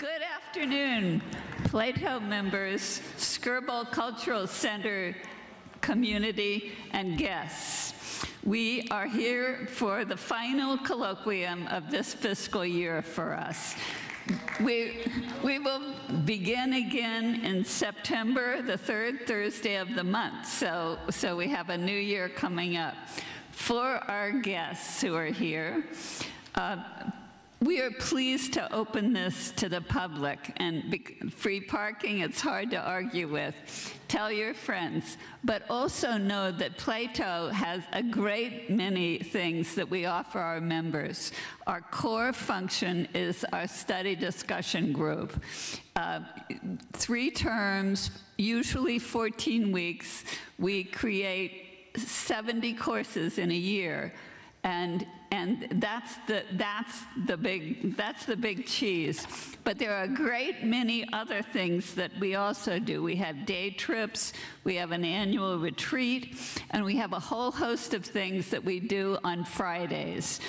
Good afternoon, Plato members, Skirball Cultural Center community, and guests. We are here for the final colloquium of this fiscal year for us. We, we will begin again in September, the third Thursday of the month, so, so we have a new year coming up. For our guests who are here, uh, we are pleased to open this to the public, and free parking, it's hard to argue with. Tell your friends, but also know that Plato has a great many things that we offer our members. Our core function is our study discussion group. Uh, three terms, usually 14 weeks, we create 70 courses in a year and and that's the that's the big that's the big cheese. But there are a great many other things that we also do. We have day trips we have an annual retreat and we have a whole host of things that we do on fridays.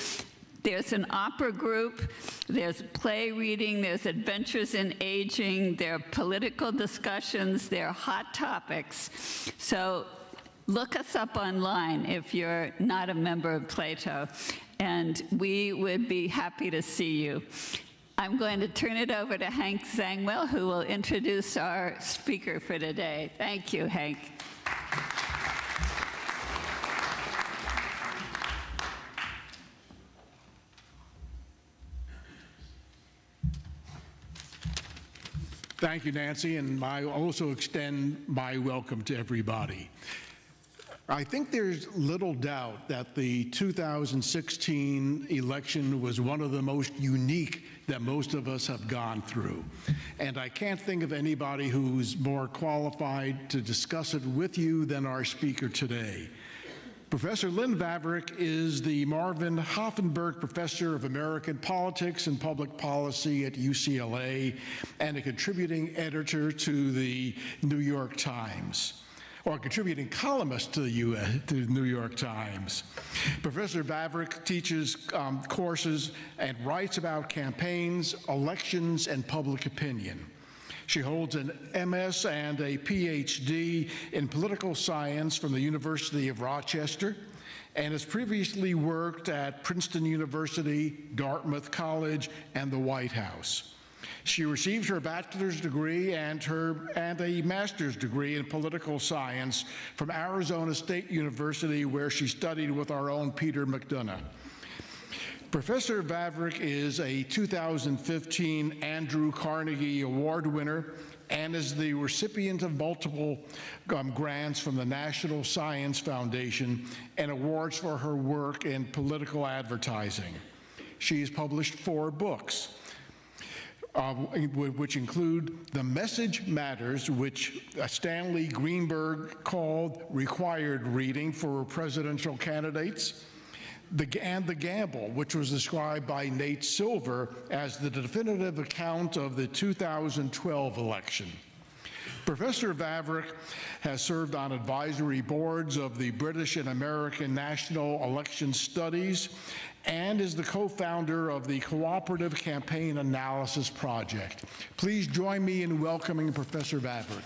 There's an opera group, there's play reading, there's adventures in aging, there are political discussions, there are hot topics. So look us up online if you're not a member of Plato, and we would be happy to see you. I'm going to turn it over to Hank Zangwill, who will introduce our speaker for today. Thank you, Hank. Thank you, Nancy, and I also extend my welcome to everybody. I think there's little doubt that the 2016 election was one of the most unique that most of us have gone through. And I can't think of anybody who's more qualified to discuss it with you than our speaker today. Professor Lynn Vavreck is the Marvin Hoffenberg Professor of American Politics and Public Policy at UCLA and a contributing editor to the New York Times or contributing columnist to the, US, to the New York Times. Professor Vavreck teaches um, courses and writes about campaigns, elections, and public opinion. She holds an MS and a PhD in political science from the University of Rochester and has previously worked at Princeton University, Dartmouth College, and the White House. She received her bachelor's degree and, her, and a master's degree in political science from Arizona State University, where she studied with our own Peter McDonough. Professor Vavreck is a 2015 Andrew Carnegie Award winner and is the recipient of multiple um, grants from the National Science Foundation and awards for her work in political advertising. She has published four books uh, which include the message matters, which Stanley Greenberg called required reading for presidential candidates, the, and the gamble, which was described by Nate Silver as the definitive account of the 2012 election. Professor Vavreck has served on advisory boards of the British and American National Election Studies and is the co-founder of the Cooperative Campaign Analysis Project. Please join me in welcoming Professor Vavreck.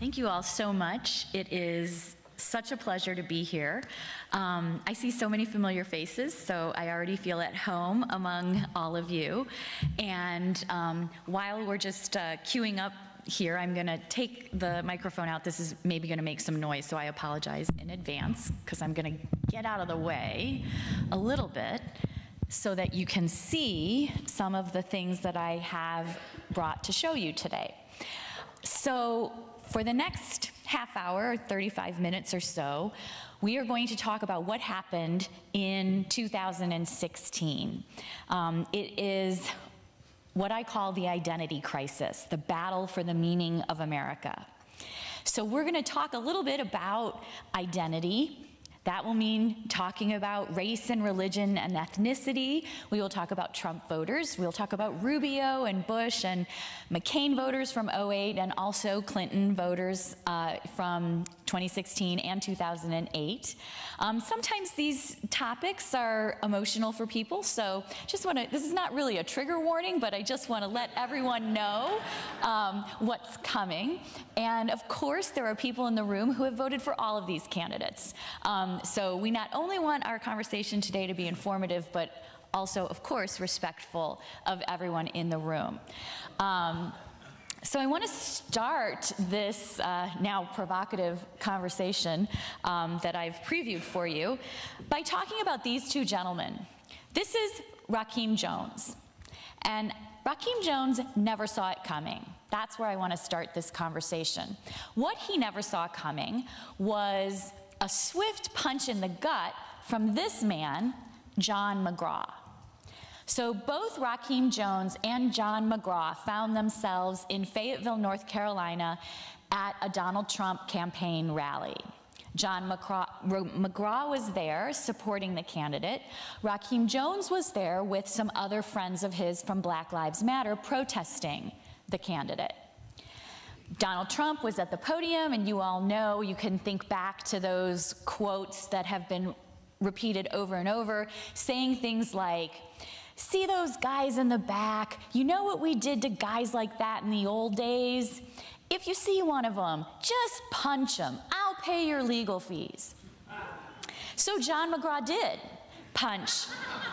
Thank you all so much. It is such a pleasure to be here. Um, I see so many familiar faces, so I already feel at home among all of you. And um, while we're just uh, queuing up here, I'm going to take the microphone out. This is maybe going to make some noise, so I apologize in advance because I'm going to get out of the way a little bit so that you can see some of the things that I have brought to show you today. So for the next half hour, 35 minutes or so, we are going to talk about what happened in 2016. Um, it is what I call the identity crisis, the battle for the meaning of America. So we're going to talk a little bit about identity, That will mean talking about race and religion and ethnicity. We will talk about Trump voters. We'll talk about Rubio and Bush and McCain voters from 08 and also Clinton voters uh, from 2016 and 2008. Um, sometimes these topics are emotional for people, so just want to, this is not really a trigger warning, but I just want to let everyone know um, what's coming. And of course, there are people in the room who have voted for all of these candidates. Um, so we not only want our conversation today to be informative, but also, of course, respectful of everyone in the room. Um, so I want to start this uh, now provocative conversation um, that I've previewed for you by talking about these two gentlemen. This is Rakeem Jones. And Rakeem Jones never saw it coming. That's where I want to start this conversation. What he never saw coming was a swift punch in the gut from this man, John McGraw. So both Rakeem Jones and John McGraw found themselves in Fayetteville, North Carolina at a Donald Trump campaign rally. John McGraw, McGraw, was there supporting the candidate. Rakeem Jones was there with some other friends of his from Black Lives Matter protesting the candidate. Donald Trump was at the podium, and you all know, you can think back to those quotes that have been repeated over and over, saying things like, See those guys in the back? You know what we did to guys like that in the old days? If you see one of them, just punch them. I'll pay your legal fees. So John McGraw did punch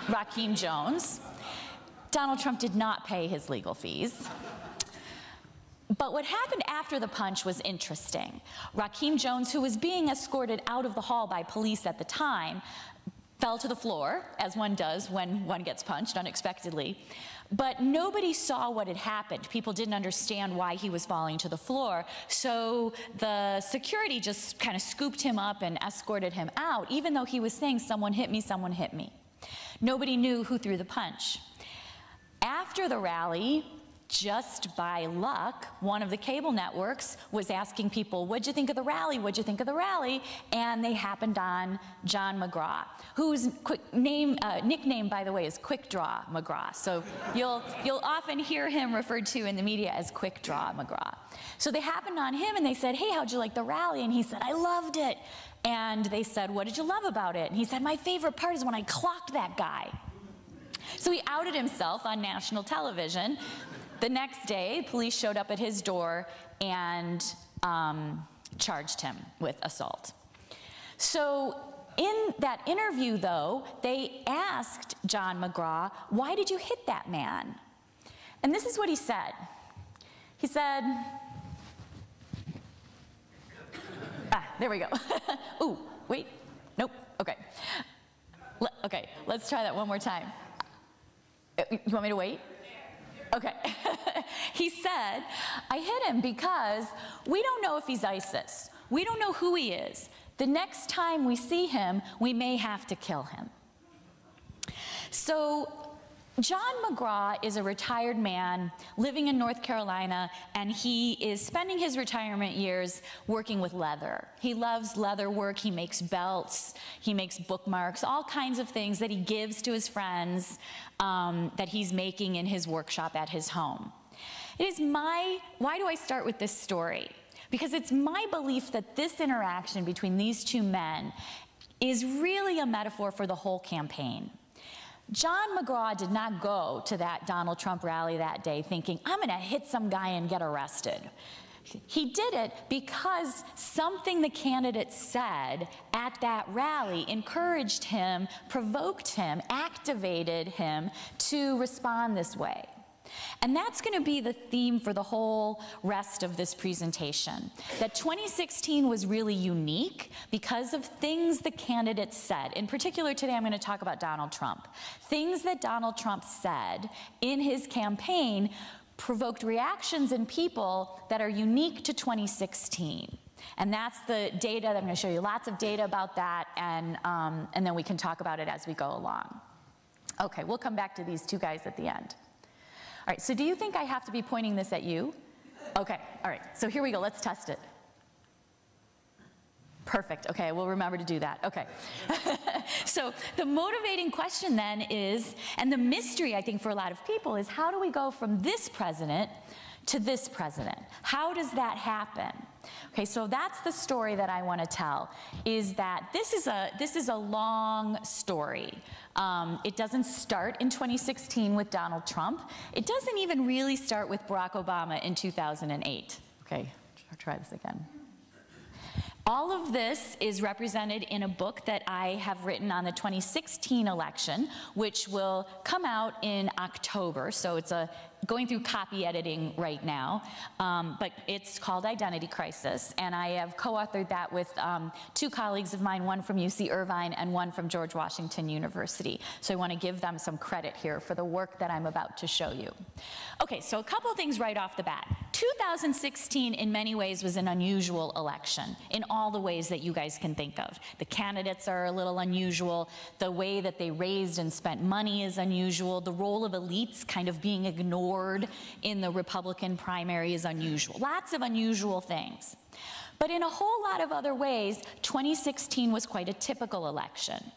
Rakeem Jones. Donald Trump did not pay his legal fees. But what happened after the punch was interesting. Rakeem Jones, who was being escorted out of the hall by police at the time, fell to the floor, as one does when one gets punched unexpectedly. But nobody saw what had happened. People didn't understand why he was falling to the floor. So the security just kind of scooped him up and escorted him out, even though he was saying, Someone hit me, someone hit me. Nobody knew who threw the punch. After the rally, just by luck, one of the cable networks was asking people, What'd you think of the rally? What'd you think of the rally? And they happened on John McGraw, whose name, uh, nickname, by the way, is Quick Draw McGraw. So you'll, you'll often hear him referred to in the media as Quick Draw McGraw. So they happened on him and they said, Hey, how'd you like the rally? And he said, I loved it. And they said, What did you love about it? And he said, My favorite part is when I clocked that guy. So he outed himself on national television the next day, police showed up at his door and um, charged him with assault. So in that interview, though, they asked John McGraw, why did you hit that man? And this is what he said. He said, ah, there we go. Ooh, wait, nope, okay. Okay, let's try that one more time. Uh, you want me to wait? Okay. he said, I hit him because we don't know if he's ISIS. We don't know who he is. The next time we see him, we may have to kill him. So John McGraw is a retired man living in North Carolina, and he is spending his retirement years working with leather. He loves leather work. He makes belts, he makes bookmarks, all kinds of things that he gives to his friends um, that he's making in his workshop at his home. It is my, why do I start with this story? Because it's my belief that this interaction between these two men is really a metaphor for the whole campaign. John McGraw did not go to that Donald Trump rally that day thinking, I'm going to hit some guy and get arrested. He did it because something the candidate said at that rally encouraged him, provoked him, activated him to respond this way. And that's going to be the theme for the whole rest of this presentation. That 2016 was really unique because of things the candidates said. In particular, today I'm going to talk about Donald Trump. Things that Donald Trump said in his campaign provoked reactions in people that are unique to 2016. And that's the data, I'm going to show you lots of data about that, and, um, and then we can talk about it as we go along. Okay, we'll come back to these two guys at the end. So do you think I have to be pointing this at you? Okay, all right, so here we go, let's test it. Perfect. Okay, we'll remember to do that. Okay. so the motivating question then is, and the mystery I think for a lot of people is how do we go from this president to this president? How does that happen? Okay, so that's the story that I want to tell. Is that this is a this is a long story. Um, it doesn't start in 2016 with Donald Trump. It doesn't even really start with Barack Obama in 2008. Okay, I'll try this again. All of this is represented in a book that I have written on the 2016 election, which will come out in October. So it's a going through copy editing right now, um, but it's called Identity Crisis, and I have co-authored that with um, two colleagues of mine, one from UC Irvine and one from George Washington University. So I want to give them some credit here for the work that I'm about to show you. Okay, so a couple things right off the bat. 2016 in many ways was an unusual election in all the ways that you guys can think of. The candidates are a little unusual, the way that they raised and spent money is unusual, the role of elites kind of being ignored in the Republican primary is unusual. Lots of unusual things. But in a whole lot of other ways, 2016 was quite a typical election.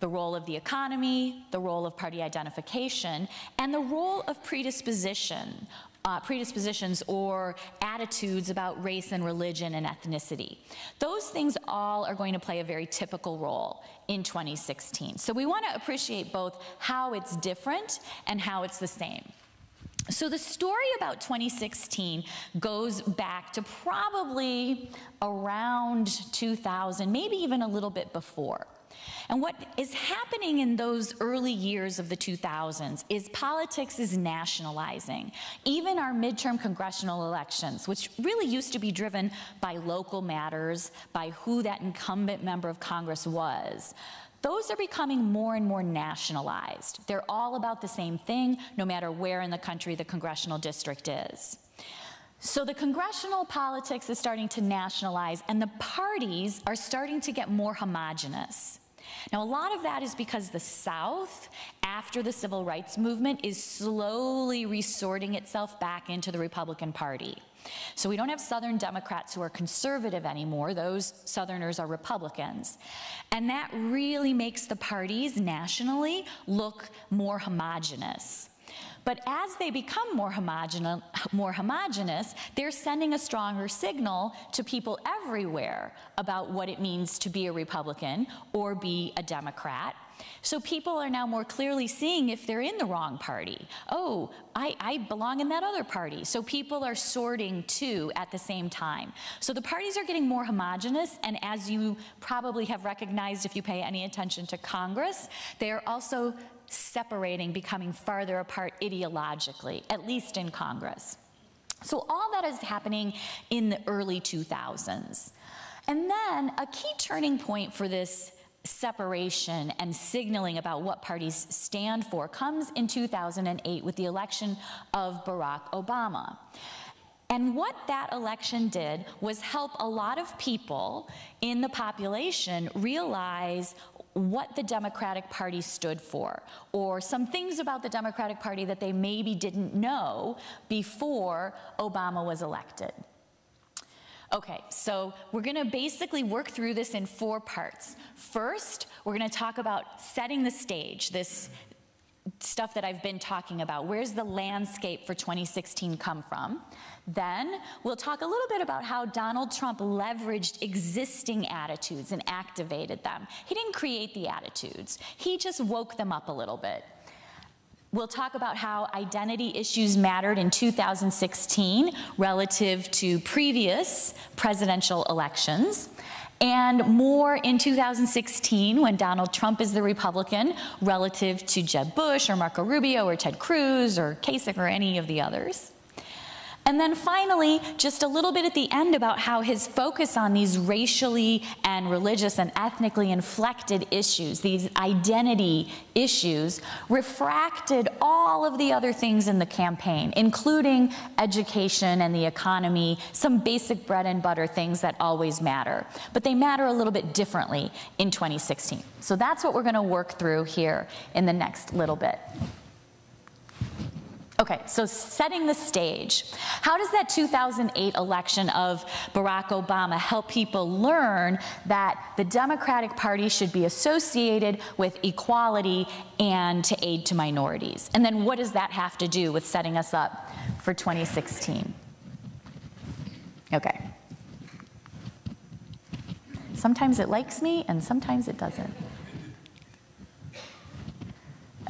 The role of the economy, the role of party identification, and the role of predisposition, uh, predispositions or attitudes about race and religion and ethnicity. Those things all are going to play a very typical role in 2016. So we want to appreciate both how it's different and how it's the same. So the story about 2016 goes back to probably around 2000, maybe even a little bit before. And what is happening in those early years of the 2000s is politics is nationalizing. Even our midterm congressional elections, which really used to be driven by local matters, by who that incumbent member of Congress was, those are becoming more and more nationalized. They're all about the same thing, no matter where in the country the congressional district is. So the congressional politics is starting to nationalize, and the parties are starting to get more homogenous. Now, a lot of that is because the South, after the civil rights movement, is slowly resorting itself back into the Republican Party. So we don't have Southern Democrats who are conservative anymore. Those Southerners are Republicans. And that really makes the parties nationally look more homogenous. But as they become more, homogen more homogenous, they're sending a stronger signal to people everywhere about what it means to be a Republican or be a Democrat. So people are now more clearly seeing if they're in the wrong party. Oh, I, I, belong in that other party. So people are sorting too at the same time. So the parties are getting more homogenous, and as you probably have recognized if you pay any attention to Congress, they are also separating, becoming farther apart ideologically, at least in Congress. So all that is happening in the early 2000s. And then a key turning point for this separation and signaling about what parties stand for comes in 2008 with the election of Barack Obama. And what that election did was help a lot of people in the population realize what the Democratic Party stood for, or some things about the Democratic Party that they maybe didn't know before Obama was elected. Okay, so we're gonna basically work through this in four parts. First, we're gonna talk about setting the stage, this stuff that I've been talking about. Where's the landscape for 2016 come from? Then we'll talk a little bit about how Donald Trump leveraged existing attitudes and activated them. He didn't create the attitudes, he just woke them up a little bit. We'll talk about how identity issues mattered in 2016 relative to previous presidential elections and more in 2016 when Donald Trump is the Republican relative to Jeb Bush or Marco Rubio or Ted Cruz or Kasich or any of the others. And then finally, just a little bit at the end about how his focus on these racially and religious and ethnically inflected issues, these identity issues, refracted all of the other things in the campaign, including education and the economy, some basic bread and butter things that always matter. But they matter a little bit differently in 2016. So that's what we're going to work through here in the next little bit. Okay, so setting the stage. How does that 2008 election of Barack Obama help people learn that the Democratic Party should be associated with equality and to aid to minorities? And then what does that have to do with setting us up for 2016? Okay. Sometimes it likes me and sometimes it doesn't.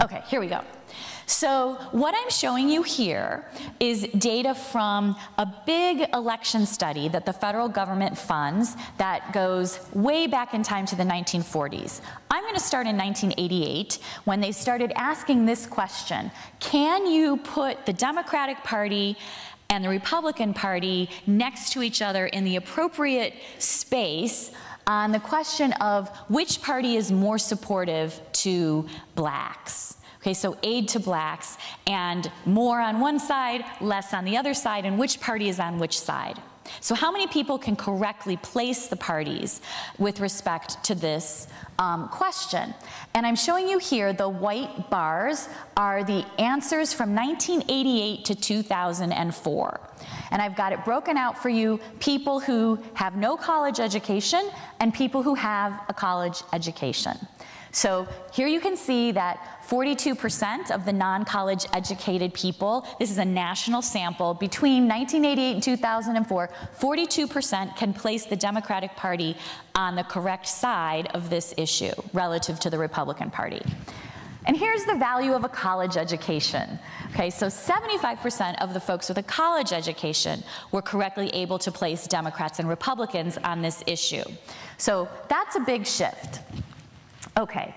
Okay, here we go. So what I'm showing you here is data from a big election study that the federal government funds that goes way back in time to the 1940s. I'm going to start in 1988 when they started asking this question, can you put the Democratic Party and the Republican Party next to each other in the appropriate space on the question of which party is more supportive to blacks. Okay, so aid to blacks and more on one side, less on the other side, and which party is on which side. So how many people can correctly place the parties with respect to this um, question? And I'm showing you here the white bars are the answers from 1988 to 2004. And I've got it broken out for you, people who have no college education and people who have a college education. So here you can see that 42% of the non-college educated people, this is a national sample, between 1988 and 2004, 42% can place the Democratic Party on the correct side of this issue relative to the Republican Party. And here's the value of a college education. Okay, so 75% of the folks with a college education were correctly able to place Democrats and Republicans on this issue. So that's a big shift. Okay,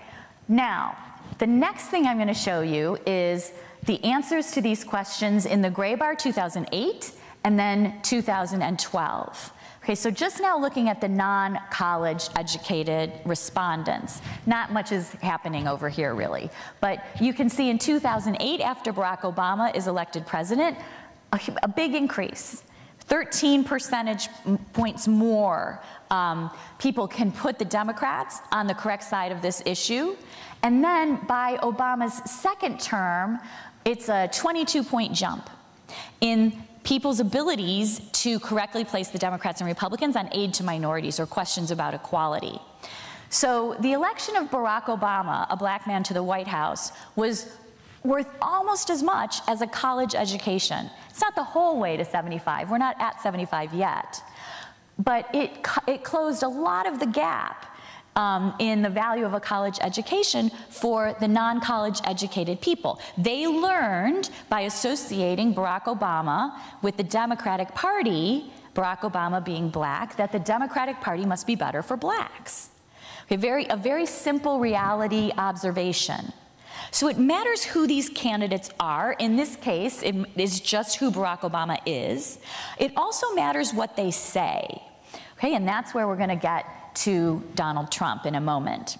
now, the next thing I'm going to show you is the answers to these questions in the gray bar 2008 and then 2012. Okay, so just now looking at the non-college educated respondents, not much is happening over here really. But you can see in 2008, after Barack Obama is elected president, a, a big increase. 13 percentage points more um, people can put the Democrats on the correct side of this issue. And then by Obama's second term, it's a 22 point jump in people's abilities to correctly place the Democrats and Republicans on aid to minorities or questions about equality. So the election of Barack Obama, a black man to the White House, was worth almost as much as a college education. It's not the whole way to 75. We're not at 75 yet. But it, it closed a lot of the gap um, in the value of a college education for the non-college educated people. They learned by associating Barack Obama with the Democratic Party, Barack Obama being black, that the Democratic Party must be better for blacks. A very, a very simple reality observation. So it matters who these candidates are. In this case, it is just who Barack Obama is. It also matters what they say. Okay, and that's where we're going to get to Donald Trump in a moment.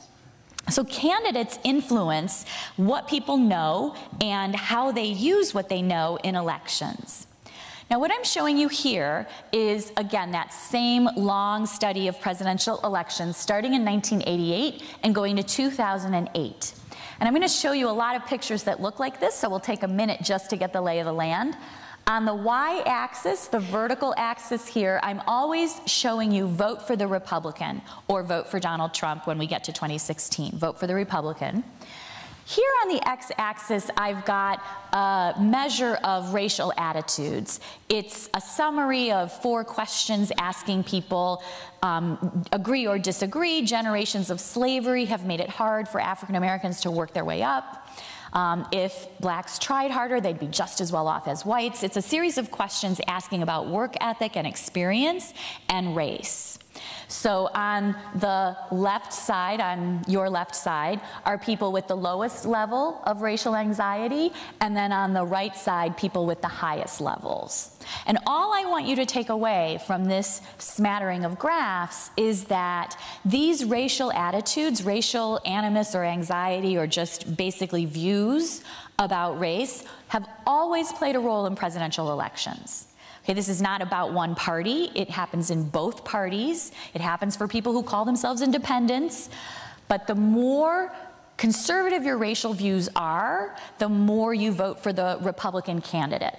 So candidates influence what people know and how they use what they know in elections. Now, what I'm showing you here is, again, that same long study of presidential elections starting in 1988 and going to 2008. And I'm going to show you a lot of pictures that look like this, so we'll take a minute just to get the lay of the land. On the y-axis, the vertical axis here, I'm always showing you vote for the Republican or vote for Donald Trump when we get to 2016. Vote for the Republican. Here on the x-axis, I've got a measure of racial attitudes. It's a summary of four questions asking people um, agree or disagree. Generations of slavery have made it hard for African Americans to work their way up. Um, if blacks tried harder, they'd be just as well off as whites. It's a series of questions asking about work ethic and experience and race. So on the left side, on your left side, are people with the lowest level of racial anxiety, and then on the right side, people with the highest levels. And all I want you to take away from this smattering of graphs is that these racial attitudes, racial animus or anxiety, or just basically views about race, have always played a role in presidential elections. Okay, this is not about one party. It happens in both parties. It happens for people who call themselves independents. But the more conservative your racial views are, the more you vote for the Republican candidate.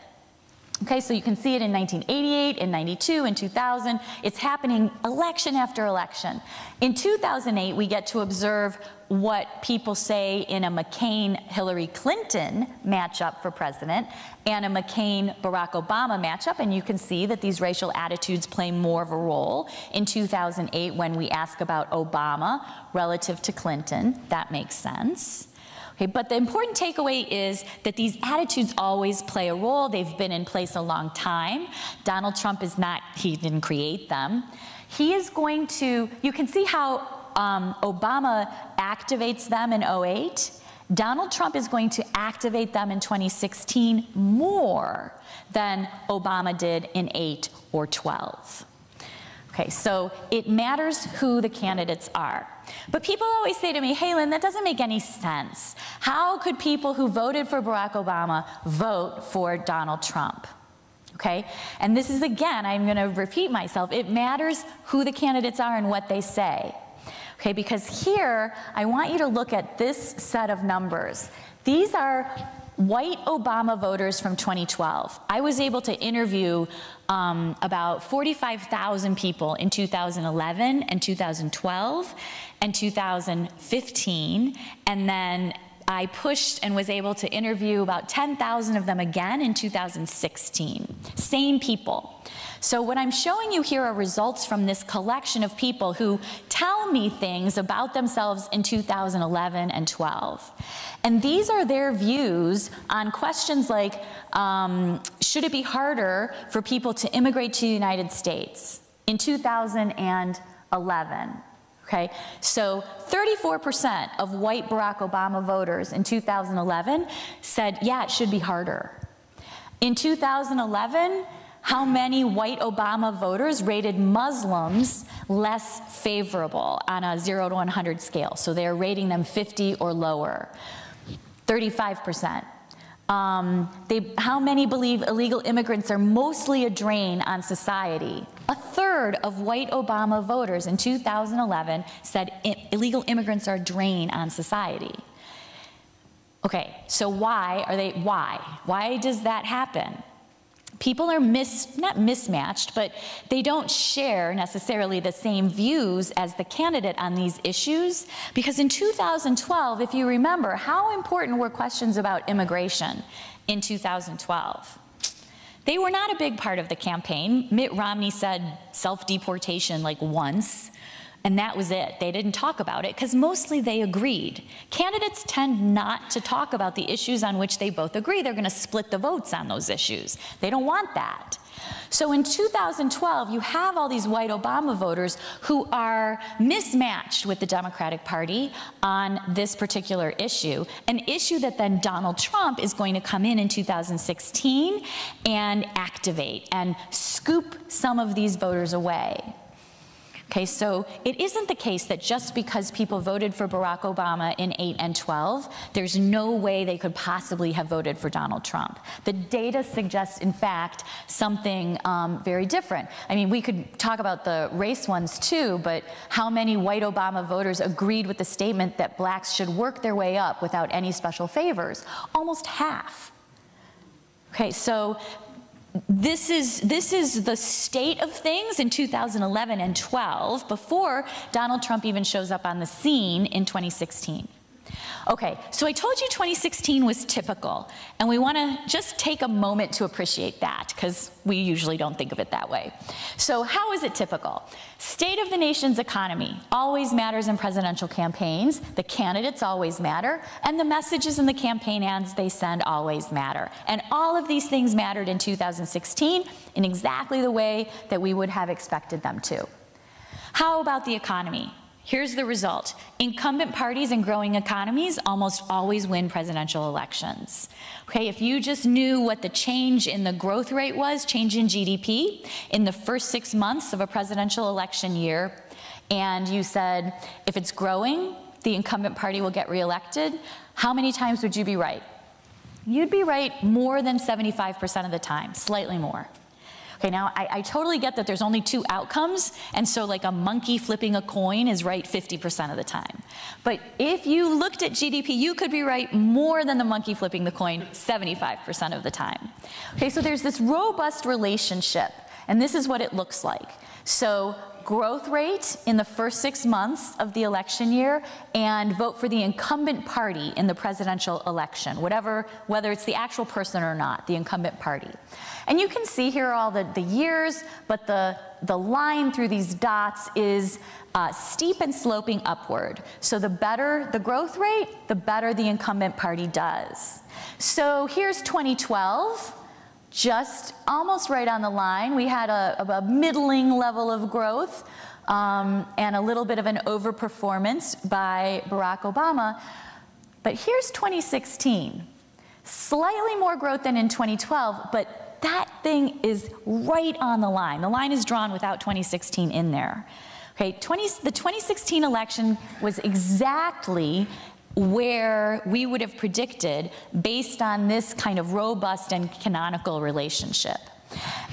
Okay, so you can see it in 1988, in 92, in 2000. It's happening election after election. In 2008, we get to observe what people say in a McCain Hillary Clinton matchup for president and a McCain Barack Obama matchup. And you can see that these racial attitudes play more of a role in 2008 when we ask about Obama relative to Clinton. That makes sense. Okay, but the important takeaway is that these attitudes always play a role. They've been in place a long time. Donald Trump is not, he didn't create them. He is going to, you can see how um, Obama activates them in 08. Donald Trump is going to activate them in 2016 more than Obama did in 8 or 12. Okay, so it matters who the candidates are. But people always say to me, hey, Lynn, that doesn't make any sense. How could people who voted for Barack Obama vote for Donald Trump? Okay, and this is again, I'm going to repeat myself. It matters who the candidates are and what they say. Okay, because here, I want you to look at this set of numbers. These are white Obama voters from 2012. I was able to interview um, about 45,000 people in 2011 and 2012 and 2015, and then I pushed and was able to interview about 10,000 of them again in 2016. Same people. So what I'm showing you here are results from this collection of people who tell me things about themselves in 2011 and 12. And these are their views on questions like, um, should it be harder for people to immigrate to the United States in 2011? Okay, so 34% of white Barack Obama voters in 2011 said, yeah, it should be harder. In 2011, how many white Obama voters rated Muslims less favorable on a 0 to 100 scale? So they're rating them 50 or lower. 35%. Um, they, how many believe illegal immigrants are mostly a drain on society? A third of white Obama voters in 2011 said illegal immigrants are a drain on society. Okay, so why are they, why? Why does that happen? people are mis, not mismatched, but they don't share necessarily the same views as the candidate on these issues. Because in 2012, if you remember, how important were questions about immigration in 2012? They were not a big part of the campaign. Mitt Romney said self deportation like once. And that was it. They didn't talk about it because mostly they agreed. Candidates tend not to talk about the issues on which they both agree. They're going to split the votes on those issues. They don't want that. So in 2012, you have all these white Obama voters who are mismatched with the Democratic Party on this particular issue, an issue that then Donald Trump is going to come in in 2016 and activate and scoop some of these voters away. Okay, so it isn't the case that just because people voted for Barack Obama in 8 and 12, there's no way they could possibly have voted for Donald Trump. The data suggests, in fact, something um, very different. I mean, we could talk about the race ones too, but how many white Obama voters agreed with the statement that blacks should work their way up without any special favors? Almost half. Okay, so this is, this is the state of things in 2011 and 12 before Donald Trump even shows up on the scene in 2016. Okay, so I told you 2016 was typical, and we want to just take a moment to appreciate that because we usually don't think of it that way. So, how is it typical? State of the nation's economy always matters in presidential campaigns, the candidates always matter, and the messages in the campaign ads they send always matter. And all of these things mattered in 2016 in exactly the way that we would have expected them to. How about the economy? Here's the result. Incumbent parties and growing economies almost always win presidential elections. Okay, if you just knew what the change in the growth rate was, change in GDP, in the first six months of a presidential election year, and you said, if it's growing, the incumbent party will get reelected, how many times would you be right? You'd be right more than 75% of the time, slightly more. Okay, now I, I, totally get that there's only two outcomes, and so like a monkey flipping a coin is right 50% of the time. But if you looked at GDP, you could be right more than the monkey flipping the coin 75% of the time. Okay, so there's this robust relationship, and this is what it looks like. So growth rate in the first six months of the election year and vote for the incumbent party in the presidential election, whatever, whether it's the actual person or not, the incumbent party. And you can see here all the, the years, but the, the line through these dots is uh, steep and sloping upward. So the better the growth rate, the better the incumbent party does. So here's 2012 just almost right on the line. We had a, a middling level of growth um, and a little bit of an overperformance by Barack Obama. But here's 2016. Slightly more growth than in 2012, but that thing is right on the line. The line is drawn without 2016 in there. Okay, 20, the 2016 election was exactly where we would have predicted based on this kind of robust and canonical relationship.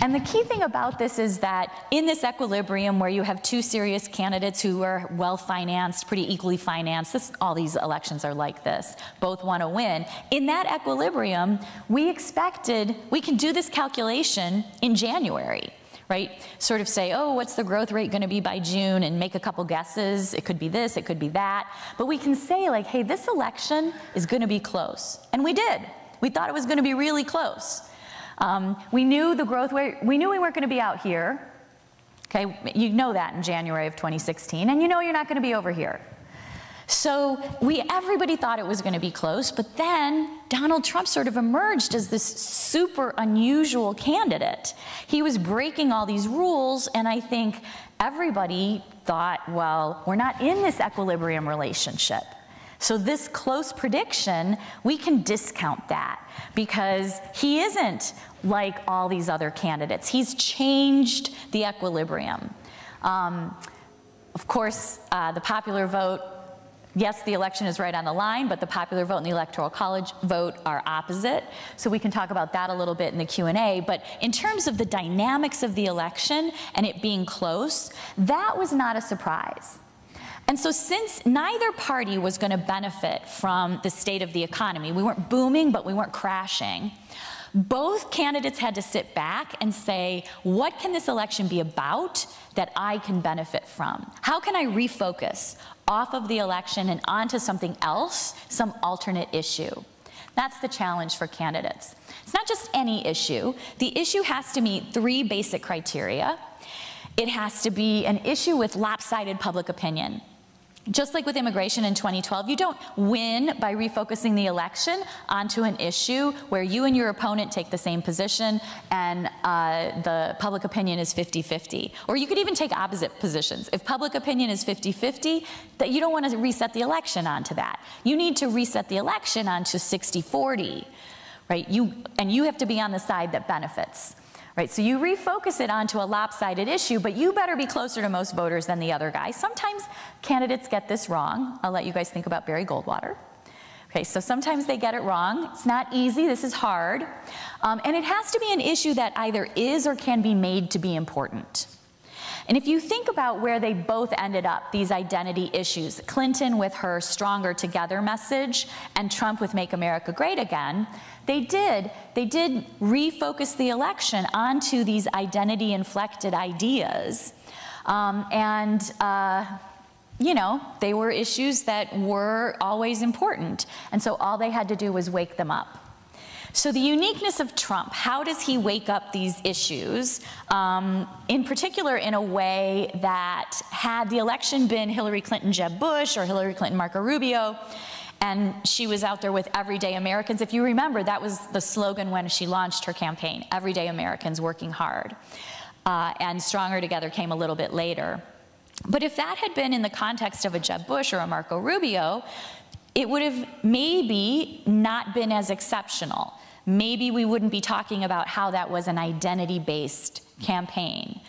And the key thing about this is that in this equilibrium where you have two serious candidates who are well financed, pretty equally financed, this, all these elections are like this, both want to win. In that equilibrium, we expected, we can do this calculation in January right? Sort of say, oh, what's the growth rate going to be by June and make a couple guesses. It could be this, it could be that. But we can say, like, hey, this election is going to be close. And we did. We thought it was going to be really close. Um, we knew the growth rate, we knew we weren't going to be out here. Okay, you know that in January of 2016, and you know you're not going to be over here. So we, everybody thought it was going to be close, but then Donald Trump sort of emerged as this super unusual candidate. He was breaking all these rules, and I think everybody thought, well, we're not in this equilibrium relationship. So this close prediction, we can discount that because he isn't like all these other candidates. He's changed the equilibrium. Um, of course, uh, the popular vote yes, the election is right on the line, but the popular vote and the electoral college vote are opposite. So we can talk about that a little bit in the Q&A, but in terms of the dynamics of the election and it being close, that was not a surprise. And so since neither party was going to benefit from the state of the economy, we weren't booming, but we weren't crashing, both candidates had to sit back and say, what can this election be about that I can benefit from? How can I refocus off of the election and onto something else, some alternate issue? That's the challenge for candidates. It's not just any issue. The issue has to meet three basic criteria. It has to be an issue with lopsided public opinion. Just like with immigration in 2012, you don't win by refocusing the election onto an issue where you and your opponent take the same position and uh, the public opinion is 50-50. Or you could even take opposite positions. If public opinion is 50-50, that you don't want to reset the election onto that. You need to reset the election onto 60-40, right? You, and you have to be on the side that benefits. Right, so you refocus it onto a lopsided issue, but you better be closer to most voters than the other guy. Sometimes candidates get this wrong. I'll let you guys think about Barry Goldwater. Okay, so sometimes they get it wrong. It's not easy, this is hard. Um, and it has to be an issue that either is or can be made to be important. And if you think about where they both ended up, these identity issues, Clinton with her Stronger Together message and Trump with Make America Great Again, they did. They did refocus the election onto these identity inflected ideas. Um, and, uh, you know, they were issues that were always important. And so all they had to do was wake them up. So the uniqueness of Trump, how does he wake up these issues, um, in particular in a way that had the election been Hillary Clinton, Jeb Bush, or Hillary Clinton, Marco Rubio, and she was out there with everyday Americans. If you remember, that was the slogan when she launched her campaign, Everyday Americans Working Hard. Uh, and Stronger Together came a little bit later. But if that had been in the context of a Jeb Bush or a Marco Rubio, it would have maybe not been as exceptional maybe we wouldn't be talking about how that was an identity-based campaign.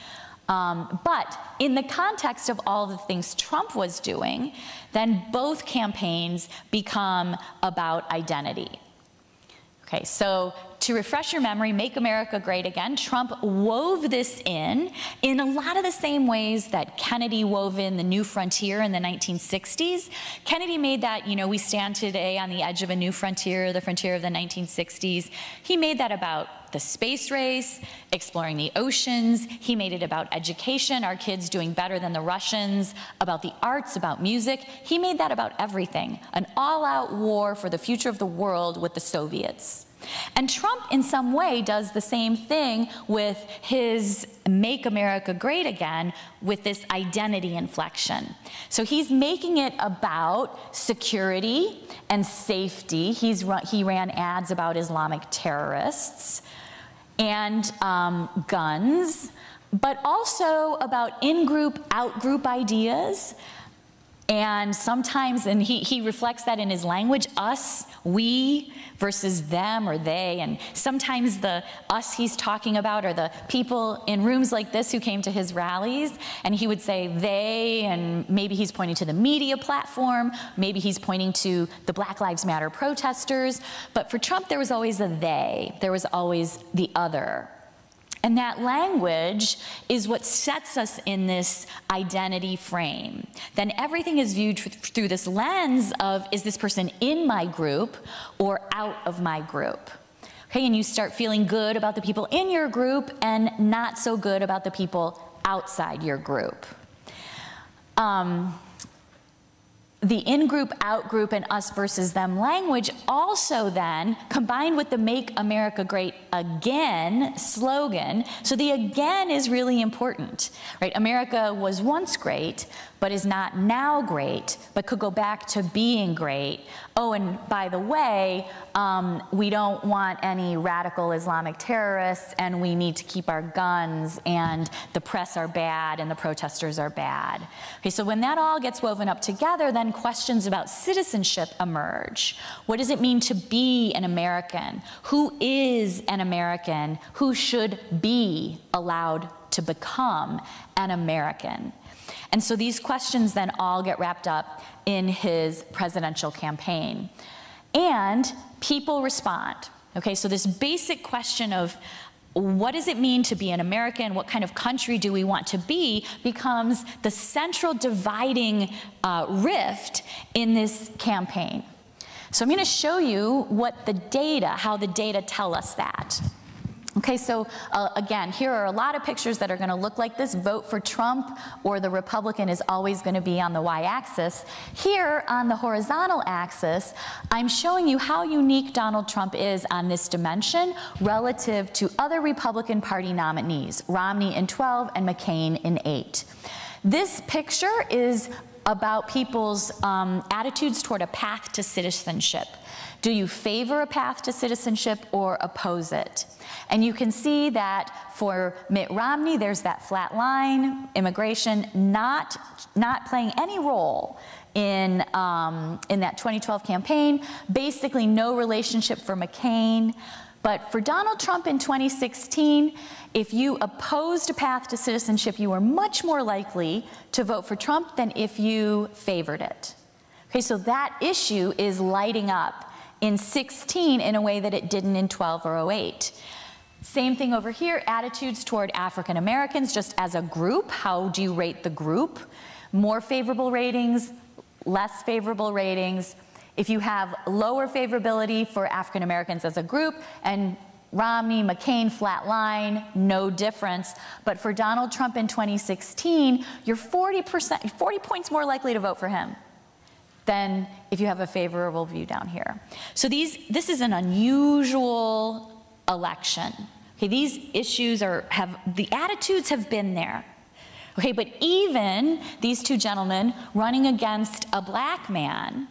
Um, but in the context of all the things Trump was doing, then both campaigns become about identity. Okay, so to refresh your memory, Make America Great Again, Trump wove this in in a lot of the same ways that Kennedy wove in the new frontier in the 1960s. Kennedy made that, you know, we stand today on the edge of a new frontier, the frontier of the 1960s. He made that about the space race, exploring the oceans. He made it about education, our kids doing better than the Russians, about the arts, about music. He made that about everything, an all out war for the future of the world with the Soviets. And Trump, in some way, does the same thing with his Make America Great Again with this identity inflection. So he's making it about security and safety. He's run, he ran ads about Islamic terrorists and um, guns, but also about in group, out group ideas and sometimes, and he, he reflects that in his language, us, we versus them or they. And sometimes the us he's talking about are the people in rooms like this who came to his rallies. And he would say they, and maybe he's pointing to the media platform, maybe he's pointing to the Black Lives Matter protesters. But for Trump, there was always a they, there was always the other. And that language is what sets us in this identity frame. Then everything is viewed through this lens of is this person in my group or out of my group? Okay, and you start feeling good about the people in your group and not so good about the people outside your group. Um, the in-group, out-group, and us versus them language also then combined with the Make America Great Again slogan. So the again is really important, right? America was once great, but is not now great, but could go back to being great. Oh, and by the way, um, we don't want any radical Islamic terrorists, and we need to keep our guns, and the press are bad, and the protesters are bad. Okay, so when that all gets woven up together, then questions about citizenship emerge. What does it mean to be an American? Who is an American? Who should be allowed to become an American? And so these questions then all get wrapped up in his presidential campaign. And people respond. Okay, so this basic question of what does it mean to be an American? What kind of country do we want to be? becomes the central dividing uh, rift in this campaign. So I'm going to show you what the data, how the data tell us that. Okay, so uh, again, here are a lot of pictures that are going to look like this. Vote for Trump or the Republican is always going to be on the y-axis. Here on the horizontal axis, I'm showing you how unique Donald Trump is on this dimension relative to other Republican Party nominees, Romney in 12 and McCain in 8. This picture is about people's um, attitudes toward a path to citizenship. Do you favor a path to citizenship or oppose it? And you can see that for Mitt Romney, there's that flat line, immigration not, not playing any role in, um, in that 2012 campaign, basically no relationship for McCain. But for Donald Trump in 2016, if you opposed a path to citizenship, you were much more likely to vote for Trump than if you favored it. Okay, so that issue is lighting up in 16 in a way that it didn't in 12 or 08. Same thing over here, attitudes toward African Americans just as a group. How do you rate the group? More favorable ratings, less favorable ratings. If you have lower favorability for African Americans as a group and Romney, McCain, flat line, no difference. But for Donald Trump in 2016, you're 40%, 40 points more likely to vote for him than if you have a favorable view down here. So these, this is an unusual election. Okay, these issues are, have, the attitudes have been there. Okay, but even these two gentlemen running against a black man,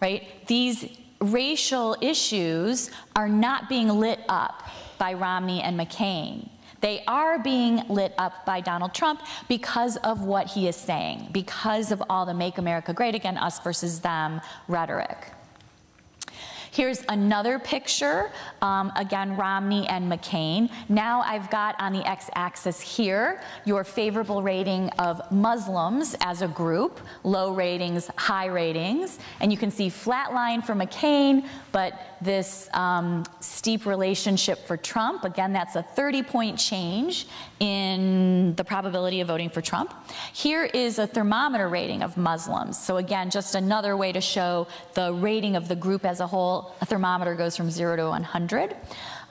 right, these racial issues are not being lit up by Romney and McCain. They are being lit up by Donald Trump because of what he is saying, because of all the Make America Great Again, us versus them rhetoric. Here's another picture, um, again, Romney and McCain. Now I've got on the x-axis here your favorable rating of Muslims as a group, low ratings, high ratings, and you can see flat line for McCain, but this um, steep relationship for Trump. Again, that's a 30-point change in the probability of voting for Trump. Here is a thermometer rating of Muslims. So again, just another way to show the rating of the group as a whole. A thermometer goes from 0 to 100.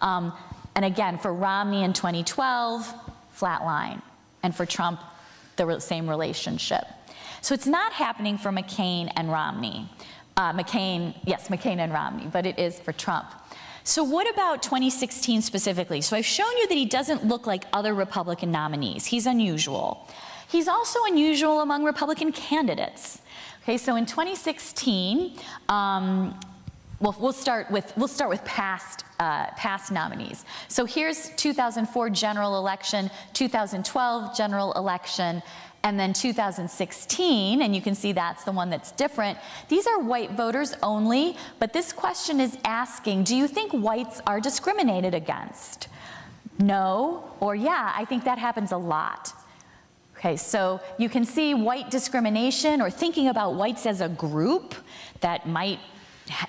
Um, and again, for Romney in 2012, flat line. And for Trump, the same relationship. So it's not happening for McCain and Romney. Uh, McCain, yes, McCain and Romney, but it is for Trump. So what about 2016 specifically? So I've shown you that he doesn't look like other Republican nominees. He's unusual. He's also unusual among Republican candidates. Okay, so in 2016, um, well, we'll start with we'll start with past uh, past nominees. So here's 2004 general election, 2012 general election, and then 2016, and you can see that's the one that's different. These are white voters only, but this question is asking, do you think whites are discriminated against? No, or yeah, I think that happens a lot. Okay, so you can see white discrimination or thinking about whites as a group that might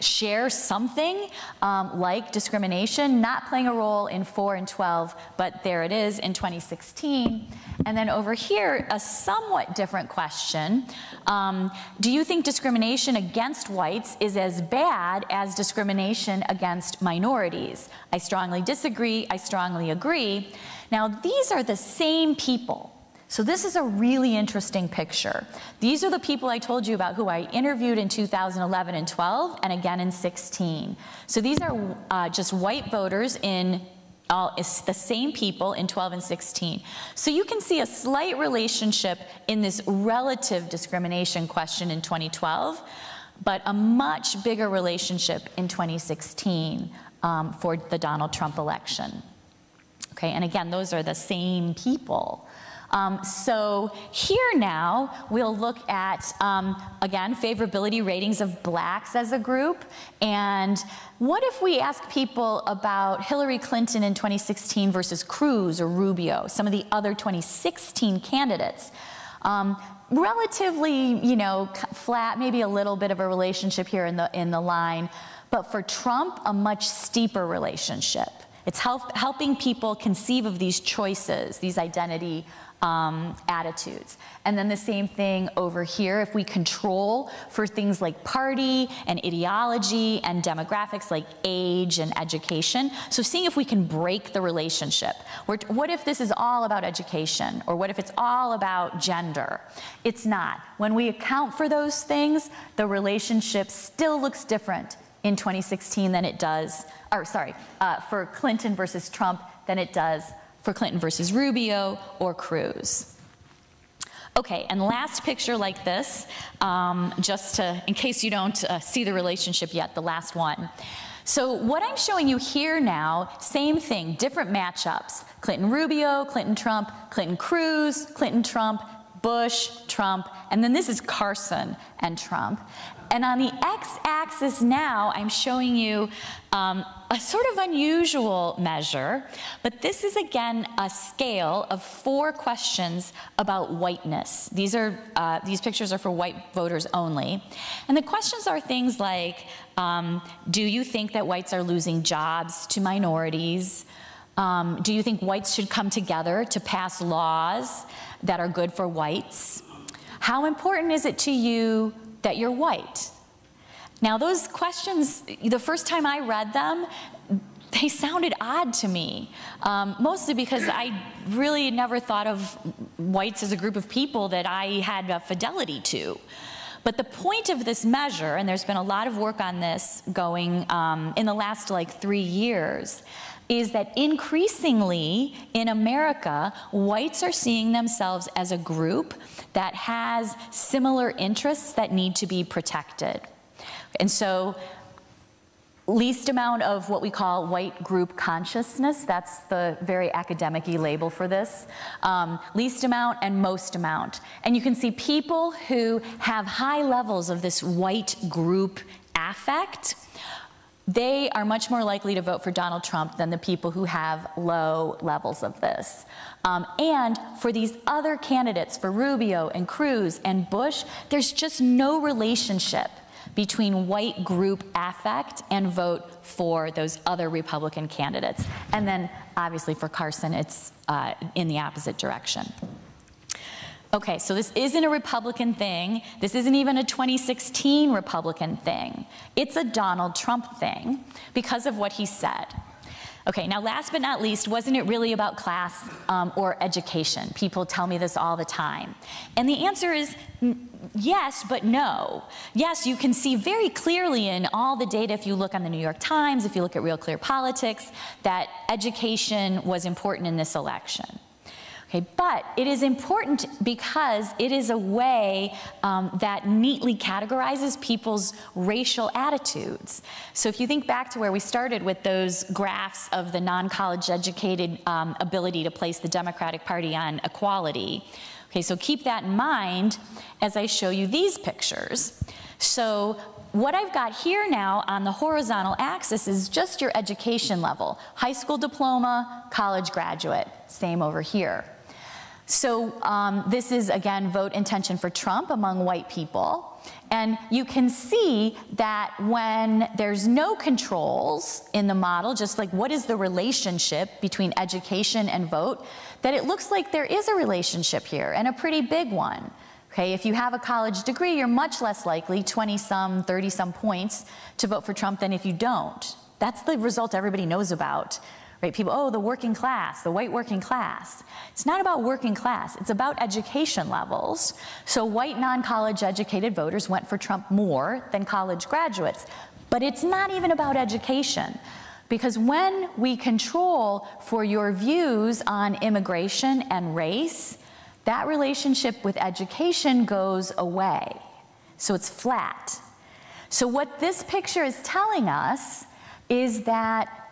share something um, like discrimination, not playing a role in 4 and 12, but there it is in 2016. And then over here, a somewhat different question. Um, do you think discrimination against whites is as bad as discrimination against minorities? I strongly disagree. I strongly agree. Now, these are the same people so this is a really interesting picture. These are the people I told you about who I interviewed in 2011 and 12 and again in 16. So these are uh, just white voters in all, it's the same people in 12 and 16. So you can see a slight relationship in this relative discrimination question in 2012, but a much bigger relationship in 2016 um, for the Donald Trump election. Okay, and again, those are the same people. Um, so here now, we'll look at, um, again, favorability ratings of blacks as a group. And what if we ask people about Hillary Clinton in 2016 versus Cruz or Rubio, some of the other 2016 candidates? Um, relatively, you know, flat, maybe a little bit of a relationship here in the, in the line. But for Trump, a much steeper relationship. It's help, helping people conceive of these choices, these identity um, attitudes. And then the same thing over here, if we control for things like party and ideology and demographics like age and education. So seeing if we can break the relationship. What if this is all about education? Or what if it's all about gender? It's not. When we account for those things, the relationship still looks different in 2016 than it does, or sorry, uh, for Clinton versus Trump than it does for Clinton versus Rubio or Cruz. Okay, and last picture like this, um, just to, in case you don't uh, see the relationship yet, the last one. So what I'm showing you here now, same thing, different matchups. Clinton Rubio, Clinton Trump, Clinton Cruz, Clinton Trump, Bush, Trump, and then this is Carson and Trump. And on the x-axis now, I'm showing you um, a sort of unusual measure, but this is again a scale of four questions about whiteness. These, are, uh, these pictures are for white voters only. And the questions are things like, um, do you think that whites are losing jobs to minorities? Um, do you think whites should come together to pass laws that are good for whites? How important is it to you that you're white? Now, those questions, the first time I read them, they sounded odd to me, um, mostly because I really never thought of whites as a group of people that I had a fidelity to. But the point of this measure, and there's been a lot of work on this going um, in the last like three years, is that increasingly in America, whites are seeing themselves as a group that has similar interests that need to be protected. And so least amount of what we call white group consciousness, that's the very academic label for this, um, least amount and most amount. And you can see people who have high levels of this white group affect they are much more likely to vote for Donald Trump than the people who have low levels of this. Um, and for these other candidates, for Rubio and Cruz and Bush, there's just no relationship between white group affect and vote for those other Republican candidates. And then obviously for Carson, it's uh, in the opposite direction. Okay, so this isn't a Republican thing. This isn't even a 2016 Republican thing. It's a Donald Trump thing because of what he said. Okay, now last but not least, wasn't it really about class um, or education? People tell me this all the time. And the answer is yes, but no. Yes, you can see very clearly in all the data, if you look on the New York Times, if you look at Real Clear Politics, that education was important in this election. Okay, but it is important because it is a way um, that neatly categorizes people's racial attitudes. So if you think back to where we started with those graphs of the non-college educated um, ability to place the Democratic Party on equality, okay, so keep that in mind as I show you these pictures. So what I've got here now on the horizontal axis is just your education level. High school diploma, college graduate, same over here. So um, this is, again, vote intention for Trump among white people. And you can see that when there's no controls in the model, just like what is the relationship between education and vote, that it looks like there is a relationship here, and a pretty big one. Okay, if you have a college degree, you're much less likely, 20 some, 30 some points, to vote for Trump than if you don't. That's the result everybody knows about right? People, oh, the working class, the white working class. It's not about working class, it's about education levels. So white non-college educated voters went for Trump more than college graduates. But it's not even about education. Because when we control for your views on immigration and race, that relationship with education goes away. So it's flat. So what this picture is telling us is that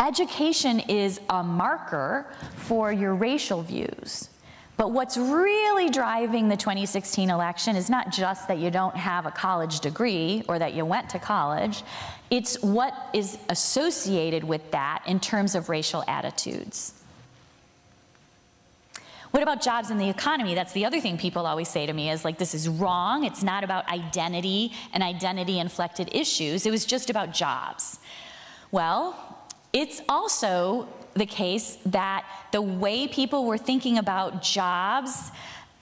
Education is a marker for your racial views. But what's really driving the 2016 election is not just that you don't have a college degree or that you went to college, it's what is associated with that in terms of racial attitudes. What about jobs in the economy? That's the other thing people always say to me is like, this is wrong. It's not about identity and identity inflected issues. It was just about jobs. Well, it's also the case that the way people were thinking about jobs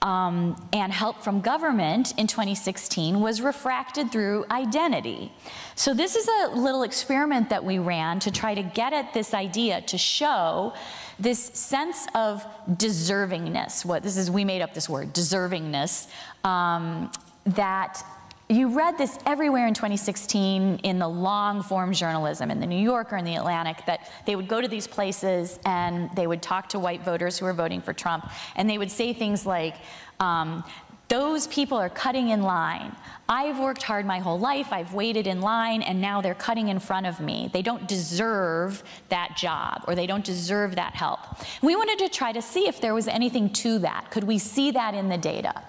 um, and help from government in 2016 was refracted through identity. So this is a little experiment that we ran to try to get at this idea to show this sense of deservingness. What this is, we made up this word, deservingness, um, that you read this everywhere in 2016 in the long form journalism, in the New Yorker and the Atlantic, that they would go to these places and they would talk to white voters who were voting for Trump, and they would say things like, um, those people are cutting in line. I've worked hard my whole life, I've waited in line, and now they're cutting in front of me. They don't deserve that job, or they don't deserve that help. We wanted to try to see if there was anything to that. Could we see that in the data?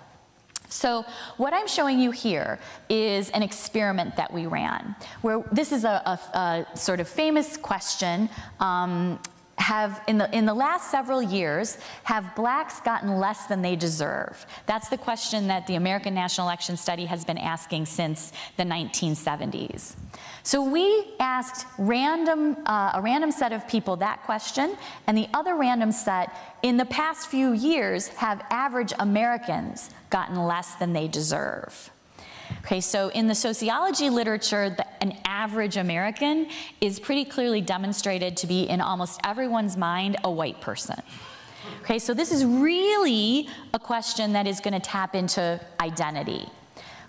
So what I'm showing you here is an experiment that we ran, where this is a, a, a sort of famous question, um, have, in the, in the last several years, have blacks gotten less than they deserve? That's the question that the American National Election Study has been asking since the 1970s. So we asked random, uh, a random set of people that question, and the other random set, in the past few years, have average Americans gotten less than they deserve? Okay, so in the sociology literature, the, an average American is pretty clearly demonstrated to be in almost everyone's mind a white person. Okay, so this is really a question that is going to tap into identity.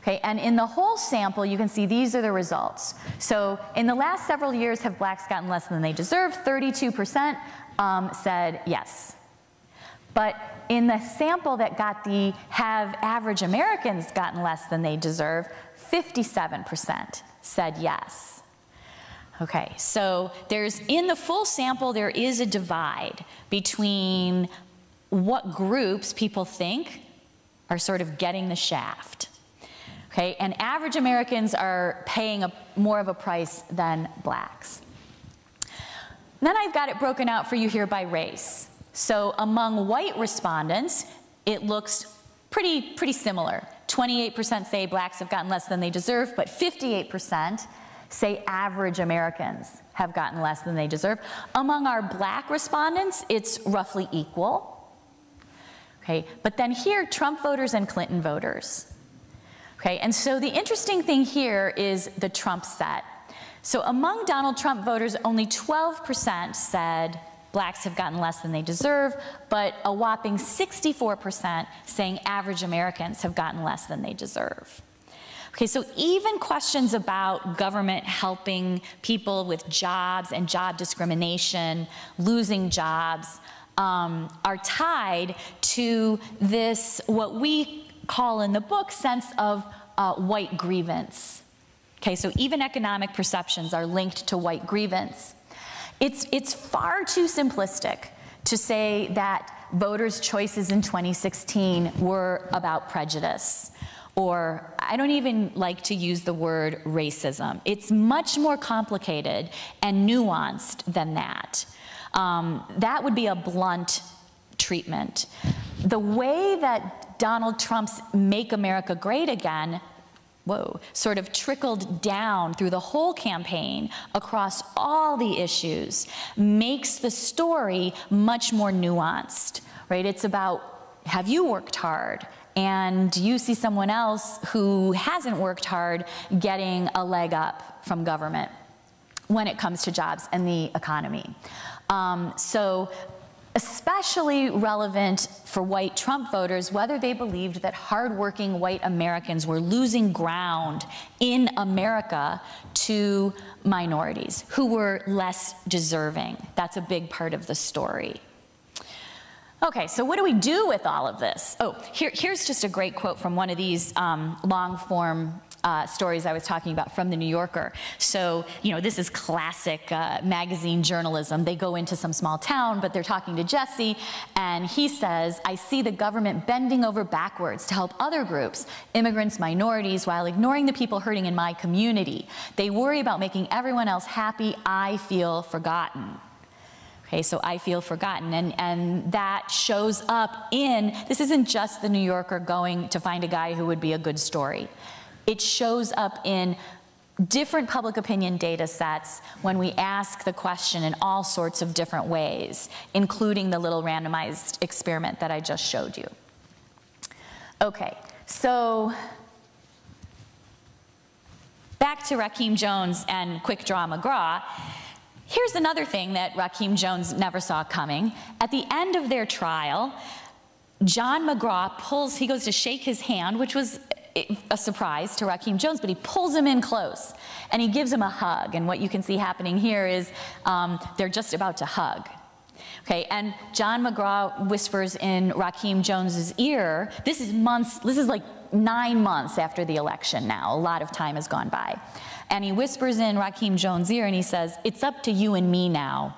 Okay, and in the whole sample, you can see these are the results. So in the last several years, have blacks gotten less than they deserve? 32% um, said yes. But in the sample that got the have average Americans gotten less than they deserve, 57% said yes. Okay, so there's in the full sample, there is a divide between what groups people think are sort of getting the shaft. Okay, and average Americans are paying a, more of a price than blacks. Then I've got it broken out for you here by race. So among white respondents, it looks pretty, pretty similar. 28% say blacks have gotten less than they deserve, but 58% say average Americans have gotten less than they deserve. Among our black respondents, it's roughly equal. Okay, but then here, Trump voters and Clinton voters. Okay, and so the interesting thing here is the Trump set. So among Donald Trump voters, only 12% said blacks have gotten less than they deserve, but a whopping 64% saying average Americans have gotten less than they deserve. Okay, so even questions about government helping people with jobs and job discrimination, losing jobs, um, are tied to this, what we call in the book, sense of uh, white grievance. Okay, so even economic perceptions are linked to white grievance. It's, it's far too simplistic to say that voters' choices in 2016 were about prejudice. Or I don't even like to use the word racism. It's much more complicated and nuanced than that. Um, that would be a blunt treatment. The way that Donald Trump's Make America Great Again whoa, sort of trickled down through the whole campaign across all the issues makes the story much more nuanced, right? It's about have you worked hard? And you see someone else who hasn't worked hard getting a leg up from government when it comes to jobs and the economy. Um, so especially relevant for white Trump voters, whether they believed that hardworking white Americans were losing ground in America to minorities who were less deserving. That's a big part of the story. Okay, so what do we do with all of this? Oh, here, here's just a great quote from one of these um, long form uh, stories I was talking about from the New Yorker. So, you know, this is classic uh, magazine journalism. They go into some small town, but they're talking to Jesse, and he says, I see the government bending over backwards to help other groups, immigrants, minorities, while ignoring the people hurting in my community. They worry about making everyone else happy. I feel forgotten. Okay, so I feel forgotten. And, and that shows up in this isn't just the New Yorker going to find a guy who would be a good story. It shows up in different public opinion data sets when we ask the question in all sorts of different ways, including the little randomized experiment that I just showed you. Okay, so back to Rakeem Jones and Quick Draw McGraw. Here's another thing that Rakeem Jones never saw coming. At the end of their trial, John McGraw pulls, he goes to shake his hand, which was a surprise to Rakeem Jones, but he pulls him in close and he gives him a hug. And what you can see happening here is um, they're just about to hug. Okay, and John McGraw whispers in Rakeem Jones's ear, this is months, this is like nine months after the election now. A lot of time has gone by. And he whispers in Rakeem Jones' ear and he says, It's up to you and me now.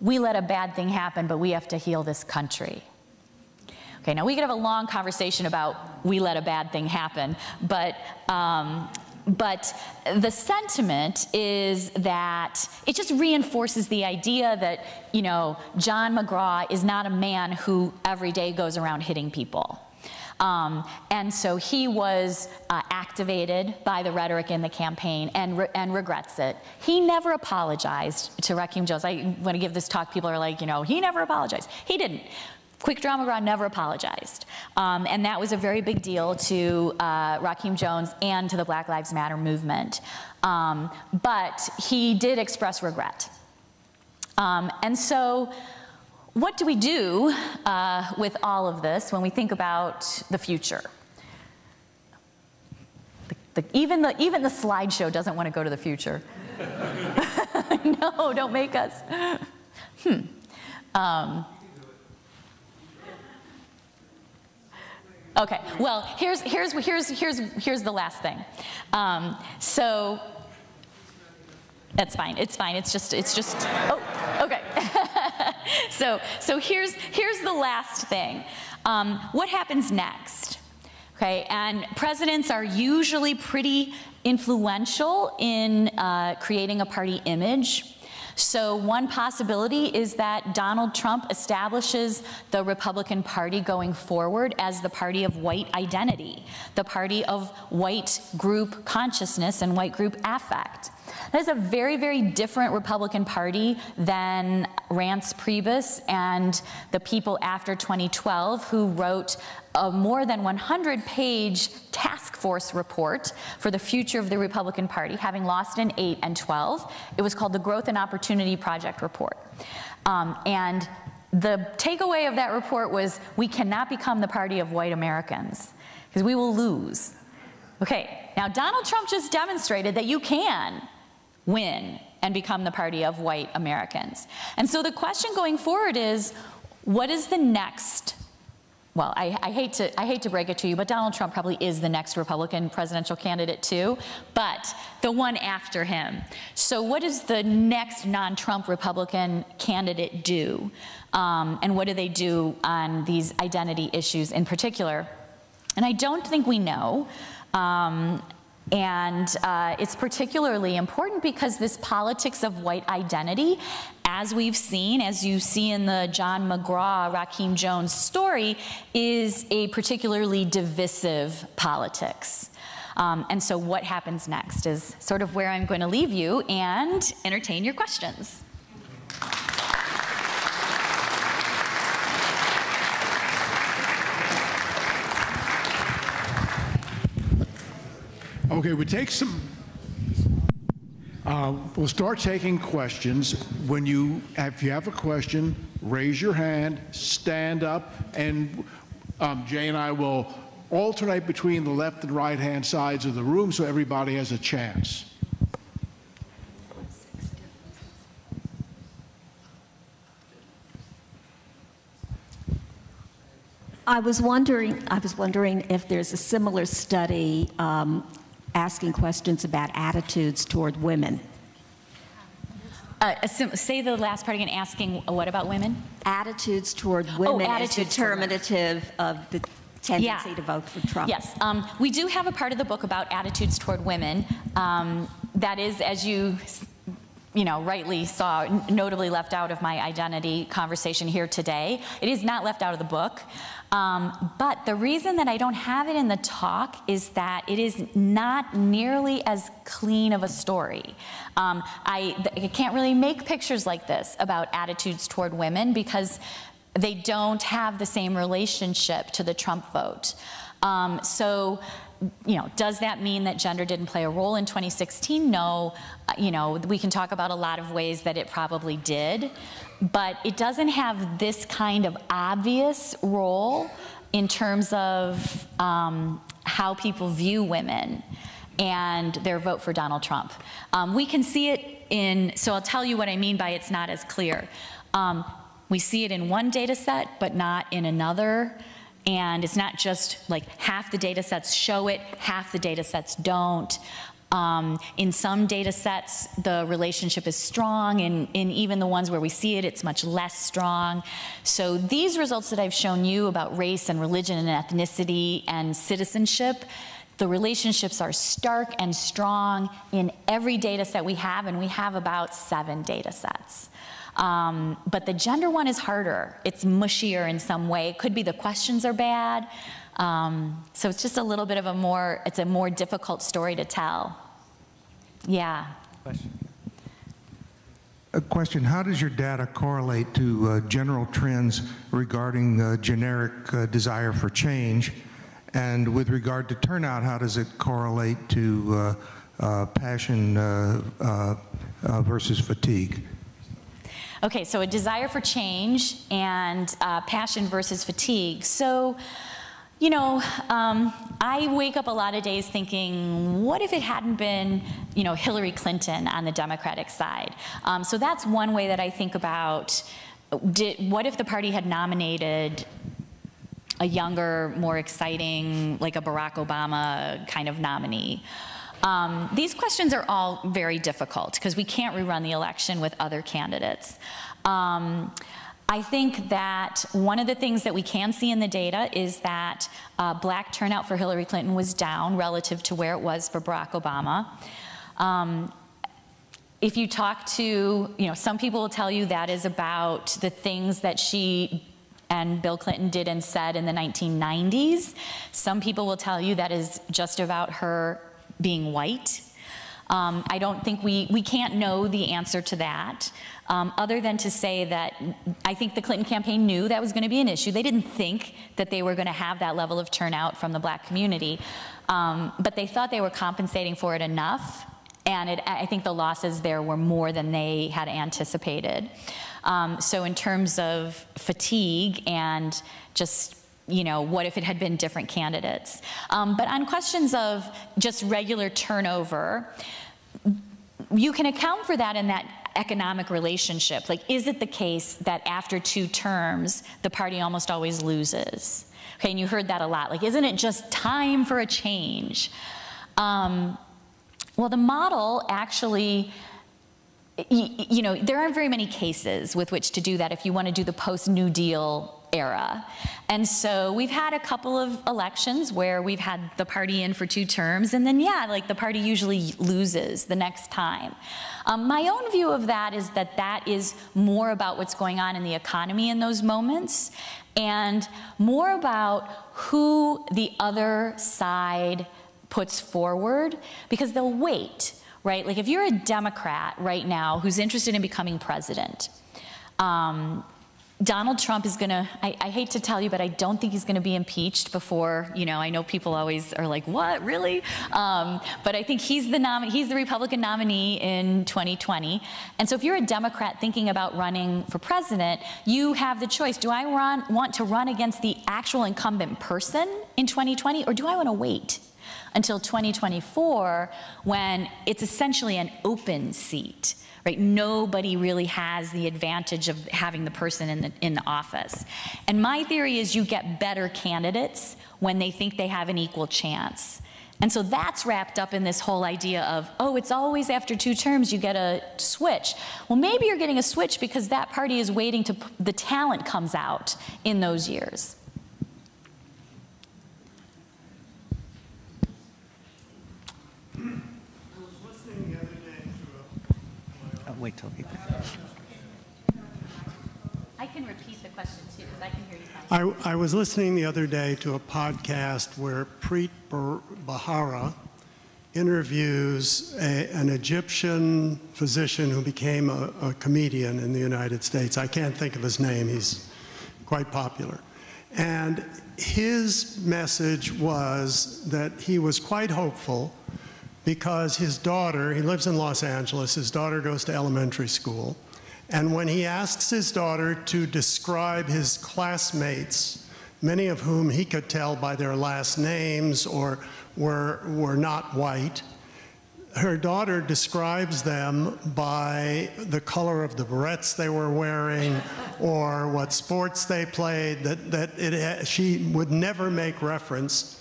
We let a bad thing happen, but we have to heal this country. Okay, now we could have a long conversation about we let a bad thing happen, but um, but the sentiment is that it just reinforces the idea that, you know, John McGraw is not a man who every day goes around hitting people. Um, and so he was uh, activated by the rhetoric in the campaign and, re and regrets it. He never apologized to Rakeem Jones. I, when I give this talk, people are like, you know, he never apologized. He didn't. Quick Draw McGraw never apologized. Um, and that was a very big deal to uh, Jones and to the Black Lives Matter movement. Um, but he did express regret. Um, and so, what do we do uh, with all of this when we think about the future? The, the, even, the, even the slideshow doesn't want to go to the future. no, don't make us. Hmm. Um, Okay, well, here's, here's, here's, here's, here's the last thing. Um, so, that's fine, it's fine, it's just, it's just, oh, okay. so, so here's, here's the last thing. Um, what happens next? Okay, and presidents are usually pretty influential in uh, creating a party image. So, one possibility is that Donald Trump establishes the Republican Party going forward as the party of white identity, the party of white group consciousness and white group affect. That is a very, very different Republican Party than Reince Priebus and the people after 2012 who wrote a more than 100 page task force report for the future of the Republican Party, having lost in 8 and 12. It was called the Growth and Opportunity Project Report. Um, and the takeaway of that report was we cannot become the party of white Americans because we will lose. Okay, now Donald Trump just demonstrated that you can win and become the party of white Americans. And so the question going forward is what is the next well, I, I, hate to, I hate to break it to you, but Donald Trump probably is the next Republican presidential candidate too, but the one after him. So what does the next non-Trump Republican candidate do? Um, and what do they do on these identity issues in particular? And I don't think we know. Um, and uh, it's particularly important because this politics of white identity, as we've seen, as you see in the John McGraw, Rakeem Jones story, is a particularly divisive politics. Um, and so, what happens next is sort of where I'm going to leave you and entertain your questions. Okay, we take some. Uh, we'll start taking questions. When you, if you have a question, raise your hand, stand up, and um, Jay and I will alternate between the left and right hand sides of the room so everybody has a chance. I was wondering. I was wondering if there's a similar study um, asking questions about attitudes toward women. Uh, say the last part again, asking what about women? Attitudes toward women oh, attitudes is determinative of the tendency yeah. to vote for Trump. Yes. Um, we do have a part of the book about attitudes toward women. Um, that is, as you you know, rightly saw, notably left out of my identity conversation here today. It is not left out of the book. Um, but the reason that I don't have it in the talk is that it is not nearly as clean of a story. Um, I, I can't really make pictures like this about attitudes toward women because they don't have the same relationship to the Trump vote. Um, so you know, does that mean that gender didn't play a role in 2016? No. Uh, you know, we can talk about a lot of ways that it probably did, but it doesn't have this kind of obvious role in terms of um, how people view women and their vote for Donald Trump. Um, we can see it in, so I'll tell you what I mean by it's not as clear. Um, we see it in one data set, but not in another. And it's not just like half the data sets show it, half the data sets don't. Um, in some data sets, the relationship is strong, and in even the ones where we see it, it's much less strong. So these results that I've shown you about race and religion and ethnicity and citizenship, the relationships are stark and strong in every data set we have, and we have about seven data sets. Um, but the gender one is harder. It's mushier in some way. It could be the questions are bad. Um, so it's just a little bit of a more, it's a more difficult story to tell. Yeah. Question. A question, how does your data correlate to uh, general trends regarding uh, generic uh, desire for change? And with regard to turnout, how does it correlate to uh, uh, passion uh, versus fatigue? Okay, so a desire for change and uh, passion versus fatigue. So, you know, um, I wake up a lot of days thinking, what if it hadn't been, you know, Hillary Clinton on the Democratic side? Um, so that's one way that I think about did, what if the party had nominated a younger, more exciting, like a Barack Obama kind of nominee? Um, these questions are all very difficult because we can't rerun the election with other candidates. Um, I think that one of the things that we can see in the data is that uh, black turnout for Hillary Clinton was down relative to where it was for Barack Obama. Um, if you talk to, you know, some people will tell you that is about the things that she and Bill Clinton did and said in the 1990s. Some people will tell you that is just about her being white. Um, I don't think we, we can't know the answer to that, um, other than to say that I think the Clinton campaign knew that was going to be an issue. They didn't think that they were going to have that level of turnout from the black community, um, but they thought they were compensating for it enough and it, I think the losses there were more than they had anticipated. Um, so in terms of fatigue and just you know, what if it had been different candidates? Um, but on questions of just regular turnover, you can account for that in that economic relationship. Like, is it the case that after two terms, the party almost always loses? Okay, and you heard that a lot. Like, isn't it just time for a change? Um, well, the model actually, you know, there aren't very many cases with which to do that if you want to do the post New Deal era. And so we've had a couple of elections where we've had the party in for two terms, and then, yeah, like the party usually loses the next time. Um, my own view of that is that that is more about what's going on in the economy in those moments and more about who the other side puts forward because they'll wait, right? Like if you're a Democrat right now who's interested in becoming president, um, Donald Trump is going to, I hate to tell you, but I don't think he's going to be impeached before, you know, I know people always are like, what, really? Um, but I think he's the, nom- he's the Republican nominee in 2020. And so if you're a Democrat thinking about running for president, you have the choice. Do I run, want to run against the actual incumbent person in 2020, or do I want to wait? until 2024 when it's essentially an open seat. Right? Nobody really has the advantage of having the person in the, in the office. And my theory is you get better candidates when they think they have an equal chance. And so that's wrapped up in this whole idea of, oh, it's always after two terms you get a switch. Well, maybe you're getting a switch because that party is waiting to, the talent comes out in those years. Wait till he. I can repeat the question too, because I can hear you. I, I was listening the other day to a podcast where Preet Bharara interviews a, an Egyptian physician who became a, a comedian in the United States. I can't think of his name, he's quite popular. And his message was that he was quite hopeful because his daughter, he lives in Los Angeles, his daughter goes to elementary school. And when he asks his daughter to describe his classmates, many of whom he could tell by their last names or were, were not white, her daughter describes them by the color of the berets they were wearing or what sports they played, that, that it, she would never make reference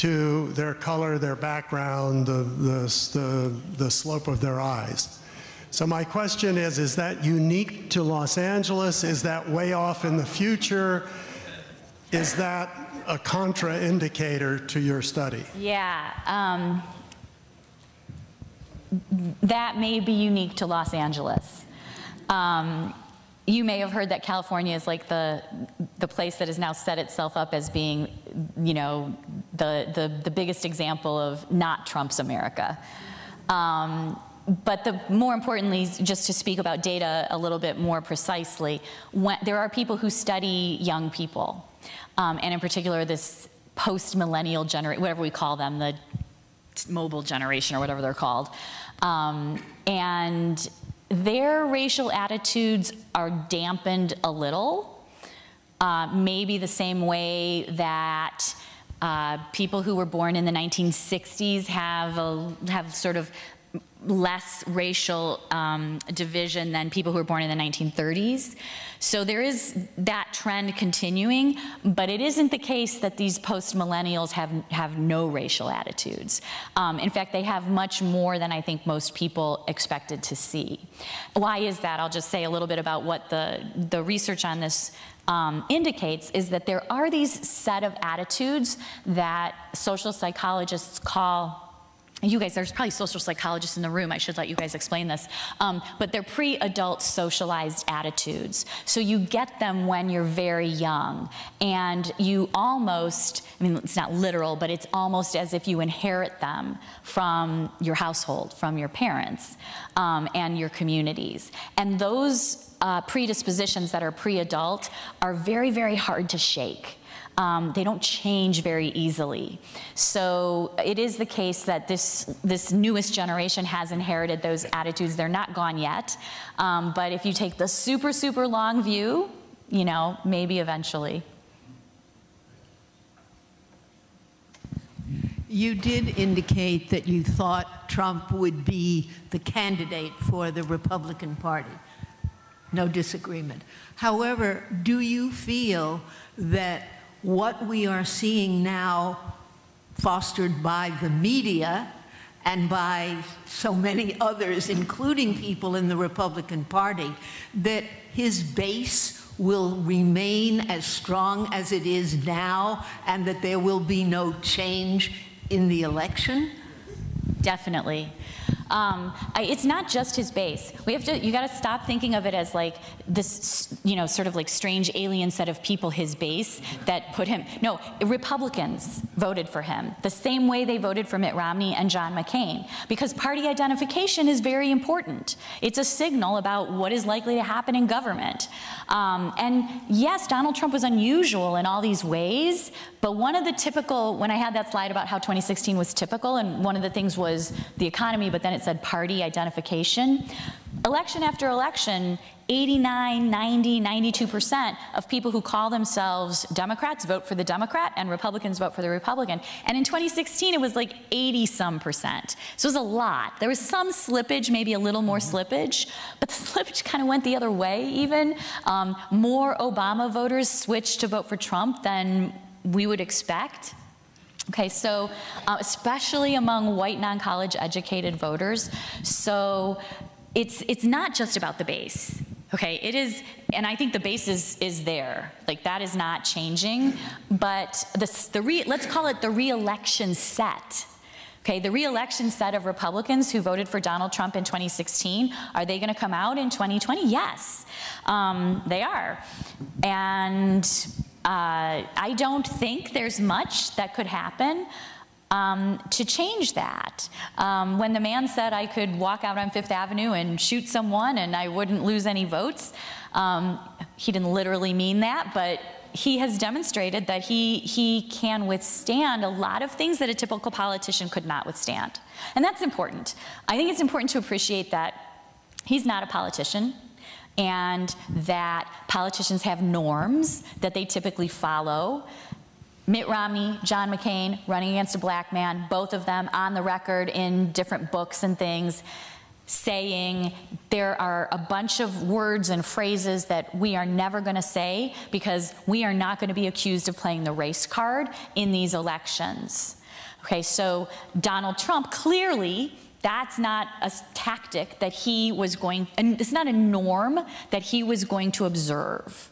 to their color, their background, the, the, the, the slope of their eyes. So my question is, is that unique to Los Angeles? Is that way off in the future? Is that a contraindicator to your study? Yeah. Um, that may be unique to Los Angeles. Um, you may have heard that California is like the, the place that has now set itself up as being, you know, the, the, the biggest example of not Trump's America. Um, but the, more importantly, just to speak about data a little bit more precisely, when, there are people who study young people, um, and in particular this post-millennial generation, whatever we call them, the mobile generation or whatever they're called. Um, and their racial attitudes are dampened a little, uh, maybe the same way that uh, people who were born in the 1960s have, a, have sort of less racial um, division than people who were born in the 1930s. So there is that trend continuing, but it isn't the case that these post-millennials have, have no racial attitudes. Um, in fact, they have much more than I think most people expected to see. Why is that? I'll just say a little bit about what the, the research on this um, indicates is that there are these set of attitudes that social psychologists call you guys, there's probably social psychologists in the room. I should let you guys explain this. Um, but they're pre adult socialized attitudes. So you get them when you're very young. And you almost, I mean, it's not literal, but it's almost as if you inherit them from your household, from your parents, um, and your communities. And those uh, predispositions that are pre adult are very, very hard to shake. Um, they don't change very easily. So it is the case that this, this newest generation has inherited those attitudes. They're not gone yet. Um, but if you take the super, super long view, you know, maybe eventually. You did indicate that you thought Trump would be the candidate for the Republican Party. No disagreement. However, do you feel that what we are seeing now, fostered by the media and by so many others, including people in the Republican Party, that his base will remain as strong as it is now and that there will be no change in the election? Definitely. Um, I, it's not just his base. We have to, you got to stop thinking of it as like this, you know, sort of like strange alien set of people, his base, that put him. No, Republicans voted for him the same way they voted for Mitt Romney and John McCain, because party identification is very important. It's a signal about what is likely to happen in government. Um, and yes, Donald Trump was unusual in all these ways, but one of the typical, when I had that slide about how 2016 was typical, and one of the things was the economy, but then it said party identification. Election after election, 89, 90, 92% of people who call themselves Democrats vote for the Democrat and Republicans vote for the Republican. And in 2016, it was like 80 some percent. So it was a lot. There was some slippage, maybe a little more slippage, but the slippage kind of went the other way even. Um, more Obama voters switched to vote for Trump than we would expect. Okay, so uh, especially among white non-college educated voters, so it's it's not just about the base. Okay, it is, and I think the base is, there. Like that is not changing, but the, the re, let's call it the reelection set. Okay, the reelection set of Republicans who voted for Donald Trump in 2016, are they going to come out in 2020? Yes, um, they are. And uh, I don't think there's much that could happen um, to change that. Um, when the man said I could walk out on Fifth Avenue and shoot someone and I wouldn't lose any votes, um, he didn't literally mean that, but he has demonstrated that he, he can withstand a lot of things that a typical politician could not withstand. And that's important. I think it's important to appreciate that he's not a politician and that politicians have norms that they typically follow. Mitt Romney, John McCain, running against a black man, both of them on the record in different books and things, saying there are a bunch of words and phrases that we are never going to say because we are not going to be accused of playing the race card in these elections. Okay, so Donald Trump clearly that's not a tactic that he was going, and it's not a norm that he was going to observe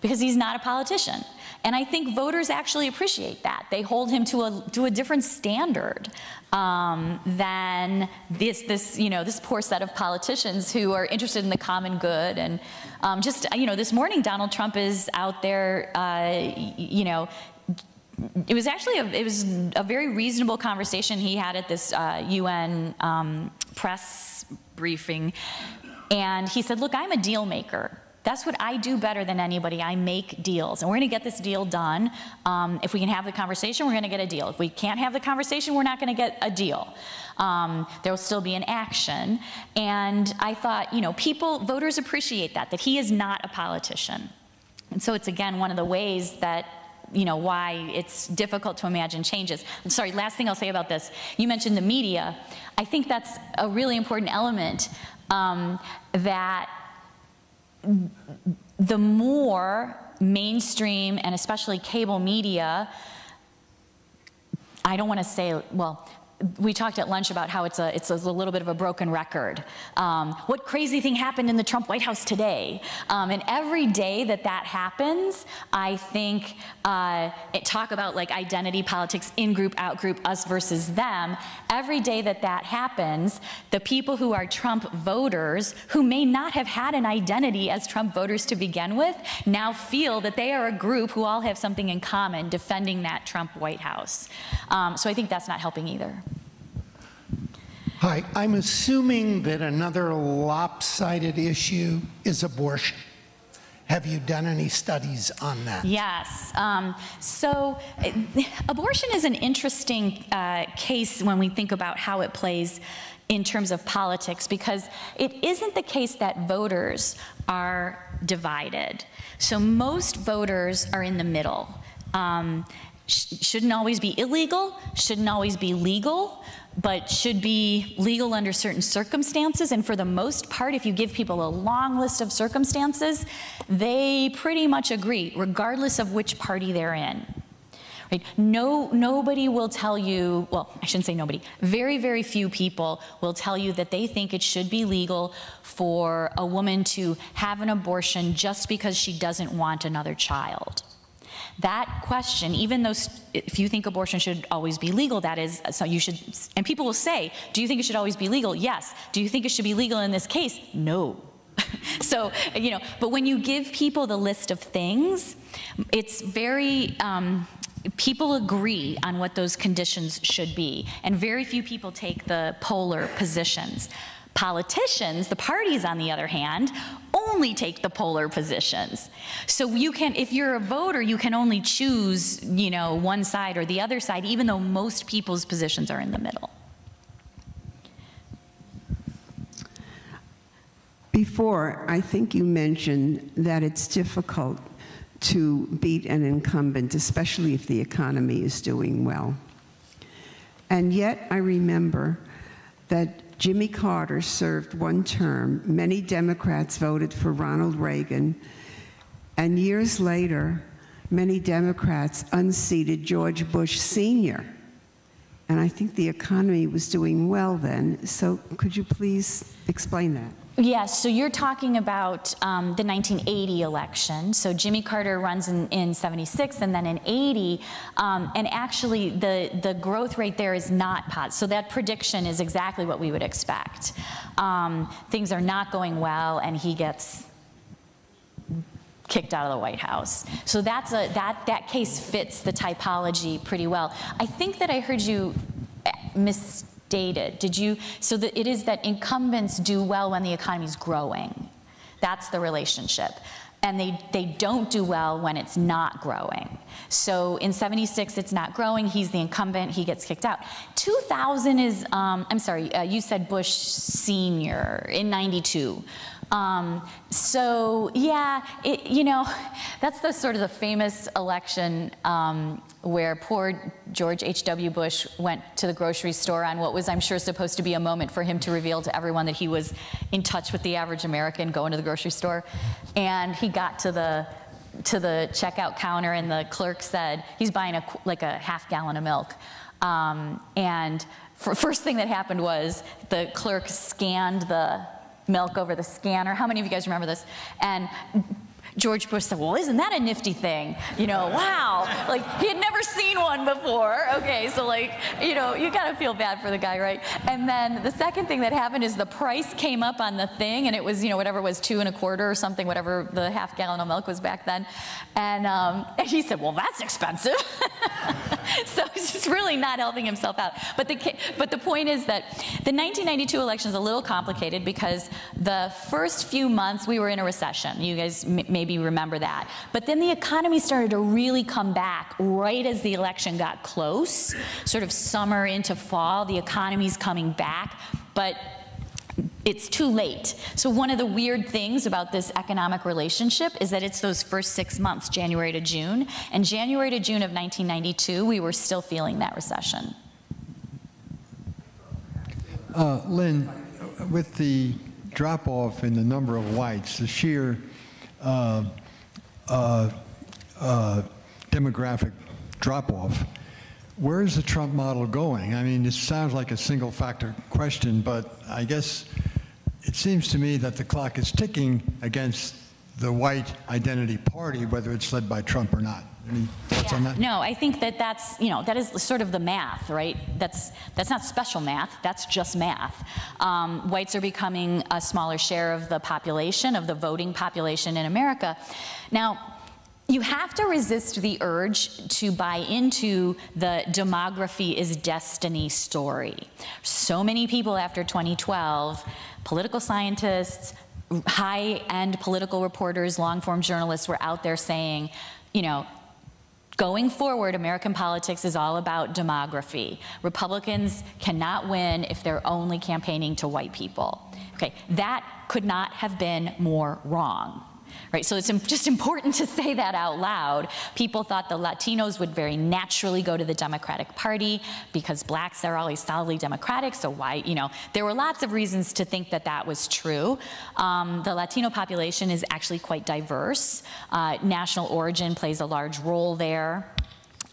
because he's not a politician. And I think voters actually appreciate that. They hold him to a, to a different standard um, than this, this, you know, this poor set of politicians who are interested in the common good. And um, just, you know, this morning, Donald Trump is out there, uh, you know, it was actually a, it was a very reasonable conversation he had at this uh, UN um, press briefing. And he said, look, I'm a deal maker. That's what I do better than anybody. I make deals. And we're going to get this deal done. Um, if we can have the conversation, we're going to get a deal. If we can't have the conversation, we're not going to get a deal. Um, there will still be an action. And I thought, you know, people, voters appreciate that, that he is not a politician. And so it's again one of the ways that you know, why it's difficult to imagine changes. I'm Sorry, last thing I'll say about this. You mentioned the media. I think that's a really important element um, that the more mainstream and especially cable media, I don't want to say, well, we talked at lunch about how it's a, it's a little bit of a broken record. Um, what crazy thing happened in the Trump White House today? Um, and every day that that happens, I think uh, it, talk about like identity politics, in group, out group, us versus them. Every day that that happens, the people who are Trump voters, who may not have had an identity as Trump voters to begin with, now feel that they are a group who all have something in common defending that Trump White House. Um, so I think that's not helping either. Hi, I'm assuming that another lopsided issue is abortion. Have you done any studies on that? Yes. Um, so, uh, abortion is an interesting uh, case when we think about how it plays in terms of politics because it isn't the case that voters are divided. So, most voters are in the middle. Um, sh shouldn't always be illegal, shouldn't always be legal but should be legal under certain circumstances. And for the most part, if you give people a long list of circumstances, they pretty much agree, regardless of which party they're in. Right? No, nobody will tell you, well, I shouldn't say nobody, very, very few people will tell you that they think it should be legal for a woman to have an abortion just because she doesn't want another child. That question, even though if you think abortion should always be legal, that is, so you should, and people will say, do you think it should always be legal? Yes. Do you think it should be legal in this case? No. so, you know, but when you give people the list of things, it's very, um, people agree on what those conditions should be, and very few people take the polar positions. Politicians, the parties on the other hand, only take the polar positions. So you can, if you're a voter, you can only choose, you know, one side or the other side, even though most people's positions are in the middle. Before, I think you mentioned that it's difficult to beat an incumbent, especially if the economy is doing well. And yet, I remember that Jimmy Carter served one term. Many Democrats voted for Ronald Reagan. And years later, many Democrats unseated George Bush Sr. And I think the economy was doing well then. So could you please explain that? Yes, so you're talking about um, the 1980 election. So Jimmy Carter runs in, in 76 and then in 80. Um, and actually, the, the growth rate there is not positive. So that prediction is exactly what we would expect. Um, things are not going well, and he gets kicked out of the White House. So that's a, that, that case fits the typology pretty well. I think that I heard you eh, miss stated. Did you, so that it is that incumbents do well when the economy is growing. That's the relationship. And they, they don't do well when it's not growing. So in 76, it's not growing. He's the incumbent. He gets kicked out. 2000 is, um, I'm sorry, uh, you said Bush Sr. in 92. Um, so yeah, it, you know, that's the sort of the famous election um, where poor George H.W. Bush went to the grocery store on what was, I'm sure, supposed to be a moment for him to reveal to everyone that he was in touch with the average American going to the grocery store. And he got to the to the checkout counter and the clerk said he's buying a like a half gallon of milk. Um, and first thing that happened was the clerk scanned the milk over the scanner. How many of you guys remember this? And George Bush said, well, isn't that a nifty thing? You know, wow. Like, he had never seen one before. Okay, so like, you know, you gotta feel bad for the guy, right? And then the second thing that happened is the price came up on the thing, and it was, you know, whatever was two and a quarter or something, whatever the half gallon of milk was back then. And, um, and he said, well, that's expensive. so he's just really not helping himself out. But the, but the point is that the 1992 election is a little complicated because the first few months we were in a recession. You guys maybe remember that. But then the economy started to really come back right as the election got close, sort of summer into fall, the economy's coming back. But it's too late. So one of the weird things about this economic relationship is that it's those first six months, January to June. And January to June of 1992, we were still feeling that recession. Uh, Lynn, with the drop off in the number of whites, the sheer Uh, uh, uh, demographic drop off, where is the Trump model going? I mean, it sounds like a single factor question, but I guess it seems to me that the clock is ticking against the white identity party, whether it's led by Trump or not. Any thoughts yeah. on that? No, I think that that's, you know, that is sort of the math, right? That's, that's not special math, that's just math. Um, whites are becoming a smaller share of the population, of the voting population in America. Now, you have to resist the urge to buy into the demography is destiny story. So many people after 2012, political scientists, high end political reporters, long form journalists were out there saying, you know, Going forward, American politics is all about demography. Republicans cannot win if they're only campaigning to white people. Okay, that could not have been more wrong right? So it's just important to say that out loud. People thought the Latinos would very naturally go to the Democratic Party because blacks are always solidly Democratic, so why, you know, there were lots of reasons to think that that was true. Um, the Latino population is actually quite diverse. Uh, national origin plays a large role there.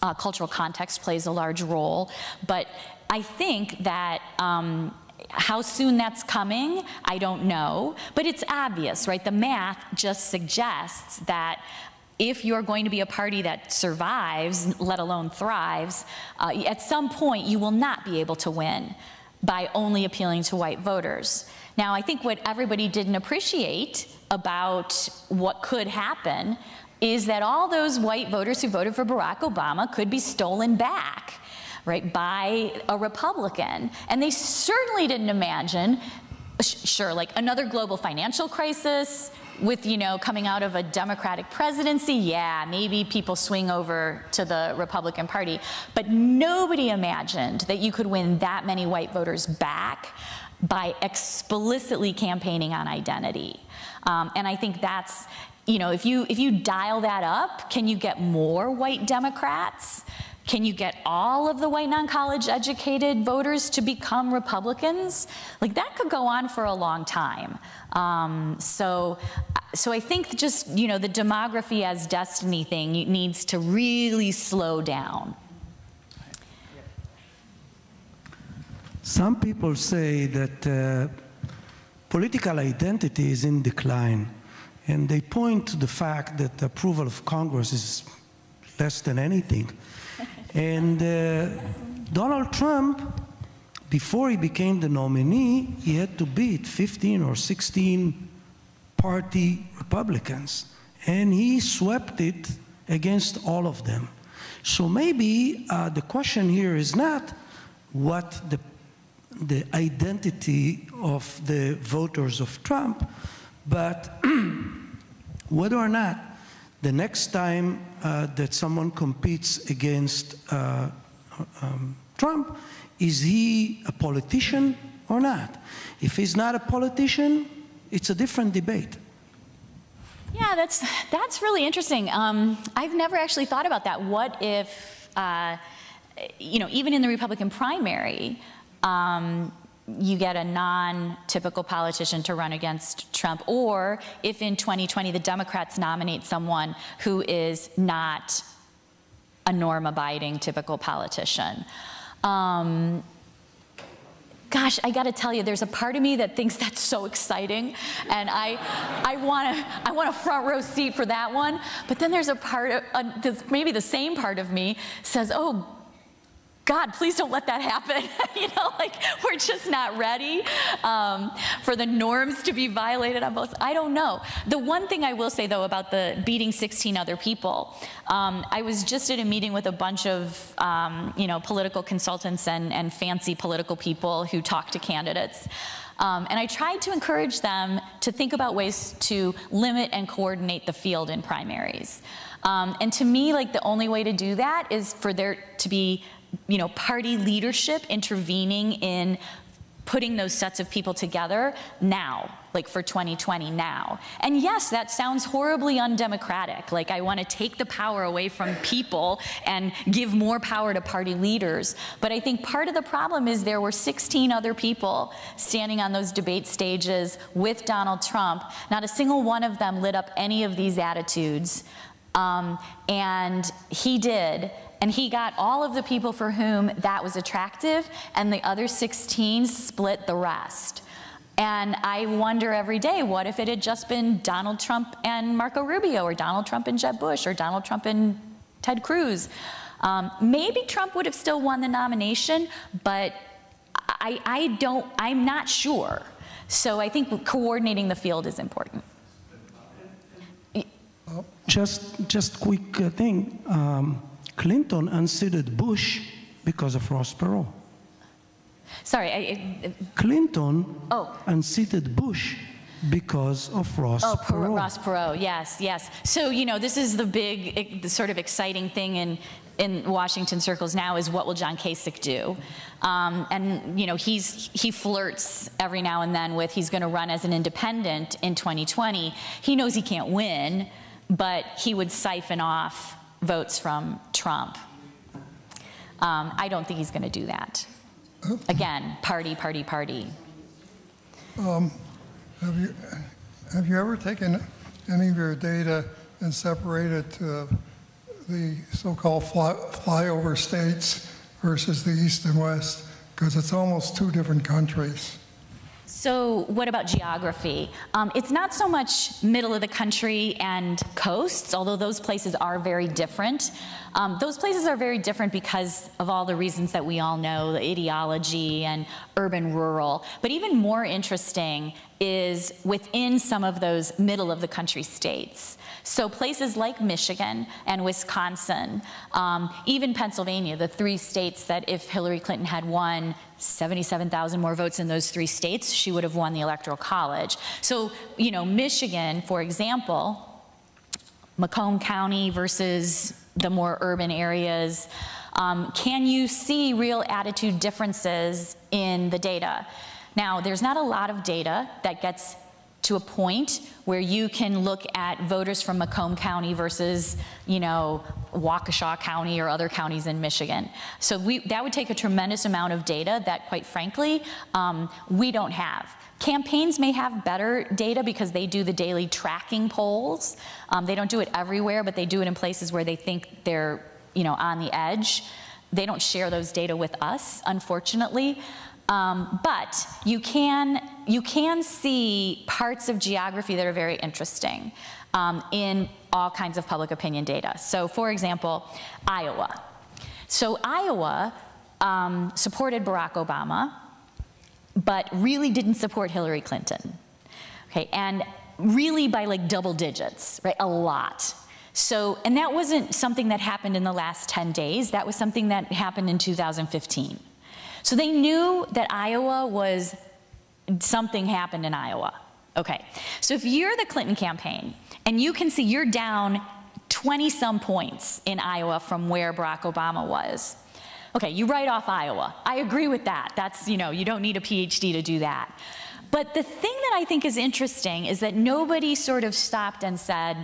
Uh, cultural context plays a large role, but I think that um, how soon that's coming, I don't know, but it's obvious, right? The math just suggests that if you're going to be a party that survives, let alone thrives, uh, at some point you will not be able to win by only appealing to white voters. Now, I think what everybody didn't appreciate about what could happen is that all those white voters who voted for Barack Obama could be stolen back right, by a Republican. And they certainly didn't imagine, sure, like another global financial crisis with, you know, coming out of a Democratic presidency, yeah, maybe people swing over to the Republican Party. But nobody imagined that you could win that many white voters back by explicitly campaigning on identity. Um, and I think that's, you know, if you if you dial that up, can you get more white Democrats? Can you get all of the white non-college educated voters to become Republicans? Like that could go on for a long time. Um, so, so I think just you know the demography as destiny thing needs to really slow down. Some people say that uh, political identity is in decline, and they point to the fact that the approval of Congress is less than anything. And uh, Donald Trump, before he became the nominee, he had to beat 15 or 16 party Republicans. And he swept it against all of them. So maybe uh, the question here is not what the, the identity of the voters of Trump, but whether or not the next time that someone competes against uh, um, Trump, is he a politician or not? If he's not a politician, it's a different debate. Yeah, that's that's really interesting. Um, I've never actually thought about that. What if, uh, you know, even in the Republican primary, um, you get a non-typical politician to run against Trump, or if in 2020 the Democrats nominate someone who is not a norm-abiding typical politician. Um, gosh, I got to tell you, there's a part of me that thinks that's so exciting, and I, I want to, I want a front row seat for that one. But then there's a part, of, uh, maybe the same part of me says, oh God, please don't let that happen. you know, like we're just not ready um, for the norms to be violated on both. I don't know. The one thing I will say though about the beating 16 other people, um, I was just at a meeting with a bunch of um, you know political consultants and, and fancy political people who talk to candidates. Um, and I tried to encourage them to think about ways to limit and coordinate the field in primaries. Um, and to me, like the only way to do that is for there to be you know, party leadership intervening in putting those sets of people together now, like for 2020 now. And yes, that sounds horribly undemocratic. Like I want to take the power away from people and give more power to party leaders. But I think part of the problem is there were 16 other people standing on those debate stages with Donald Trump. Not a single one of them lit up any of these attitudes. Um, and he did. And he got all of the people for whom that was attractive, and the other 16 split the rest. And I wonder every day, what if it had just been Donald Trump and Marco Rubio, or Donald Trump and Jeb Bush, or Donald Trump and Ted Cruz? Um, maybe Trump would have still won the nomination, but I, I don't, I'm not sure. So I think coordinating the field is important. Just, just quick uh, thing. Um, Clinton unseated Bush because of Ross Perot. Sorry, I, I, Clinton Oh. unseated Bush because of Ross Oh, Per- Perot. Ross Perot, yes, yes. So, you know, this is the big, the sort of exciting thing in, in Washington circles now is what will John Kasich do? Um, and, you know, he's, he flirts every now and then with he's going to run as an independent in 2020. He knows he can't win, but he would siphon off votes from Trump. Um, I don't think he's going to do that. Again, party, party, party. Um, Have you, have you ever taken any of your data and separated uh, the so-called fly, flyover states versus the East and West? Because it's almost two different countries. So, what about geography? Um, it's not so much middle of the country and coasts, although those places are very different. Um, those places are very different because of all the reasons that we all know the ideology and urban rural. But even more interesting is within some of those middle of the country states. So, places like Michigan and Wisconsin, um, even Pennsylvania, the three states that if Hillary Clinton had won 77,000 more votes in those three states, she would have won the Electoral College. So, you know, Michigan, for example, Macomb County versus the more urban areas, um, can you see real attitude differences in the data? Now, there's not a lot of data that gets to a point where you can look at voters from Macomb County versus, you know, Waukesha County or other counties in Michigan. So we, that would take a tremendous amount of data that, quite frankly, um, we don't have. Campaigns may have better data because they do the daily tracking polls. Um, they don't do it everywhere, but they do it in places where they think they're, you know, on the edge. They don't share those data with us, unfortunately. Um, but you can, you can see parts of geography that are very interesting um, in all kinds of public opinion data. So, for example, Iowa. So, Iowa um, supported Barack Obama, but really didn't support Hillary Clinton. Okay, and really by like double digits, right? A lot. So, and that wasn't something that happened in the last 10 days, that was something that happened in 2015. So they knew that Iowa was, something happened in Iowa. Okay, so if you're the Clinton campaign and you can see you're down 20 some points in Iowa from where Barack Obama was, okay, you write off Iowa. I agree with that. That's, you know, you don't need a PhD to do that. But the thing that I think is interesting is that nobody sort of stopped and said,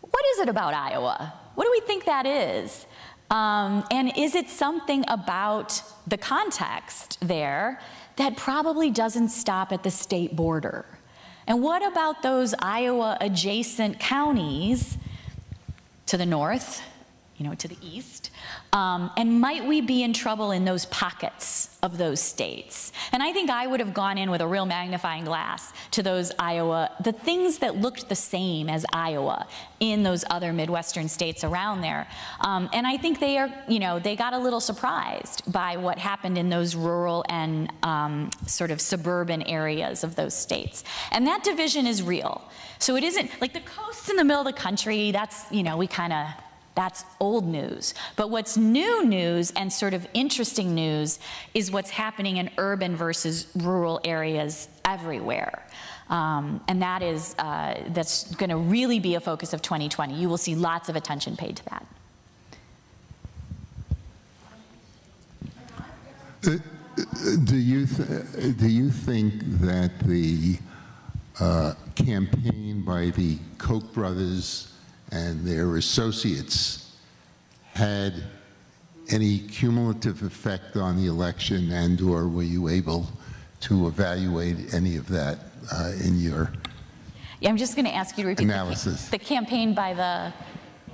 what is it about Iowa? What do we think that is? Um, and is it something about the context there that probably doesn't stop at the state border? And what about those Iowa adjacent counties to the north, you know, to the east? Um, and might we be in trouble in those pockets of those states? And I think I would have gone in with a real magnifying glass to those Iowa, the things that looked the same as Iowa in those other Midwestern states around there. Um, and I think they are, you know, they got a little surprised by what happened in those rural and um, sort of suburban areas of those states. And that division is real. So it isn't like the coasts in the middle of the country, that's, you know, we kind of that's old news. But what's new news and sort of interesting news is what's happening in urban versus rural areas everywhere. Um, and that is, uh, that's going to really be a focus of 2020. You will see lots of attention paid to that. Do you, do you think that the uh, campaign by the Koch brothers and their associates had any cumulative effect on the election and/or were you able to evaluate any of that uh, in your Yeah, I'm just going to ask you to repeat the Analysis. the campaign by the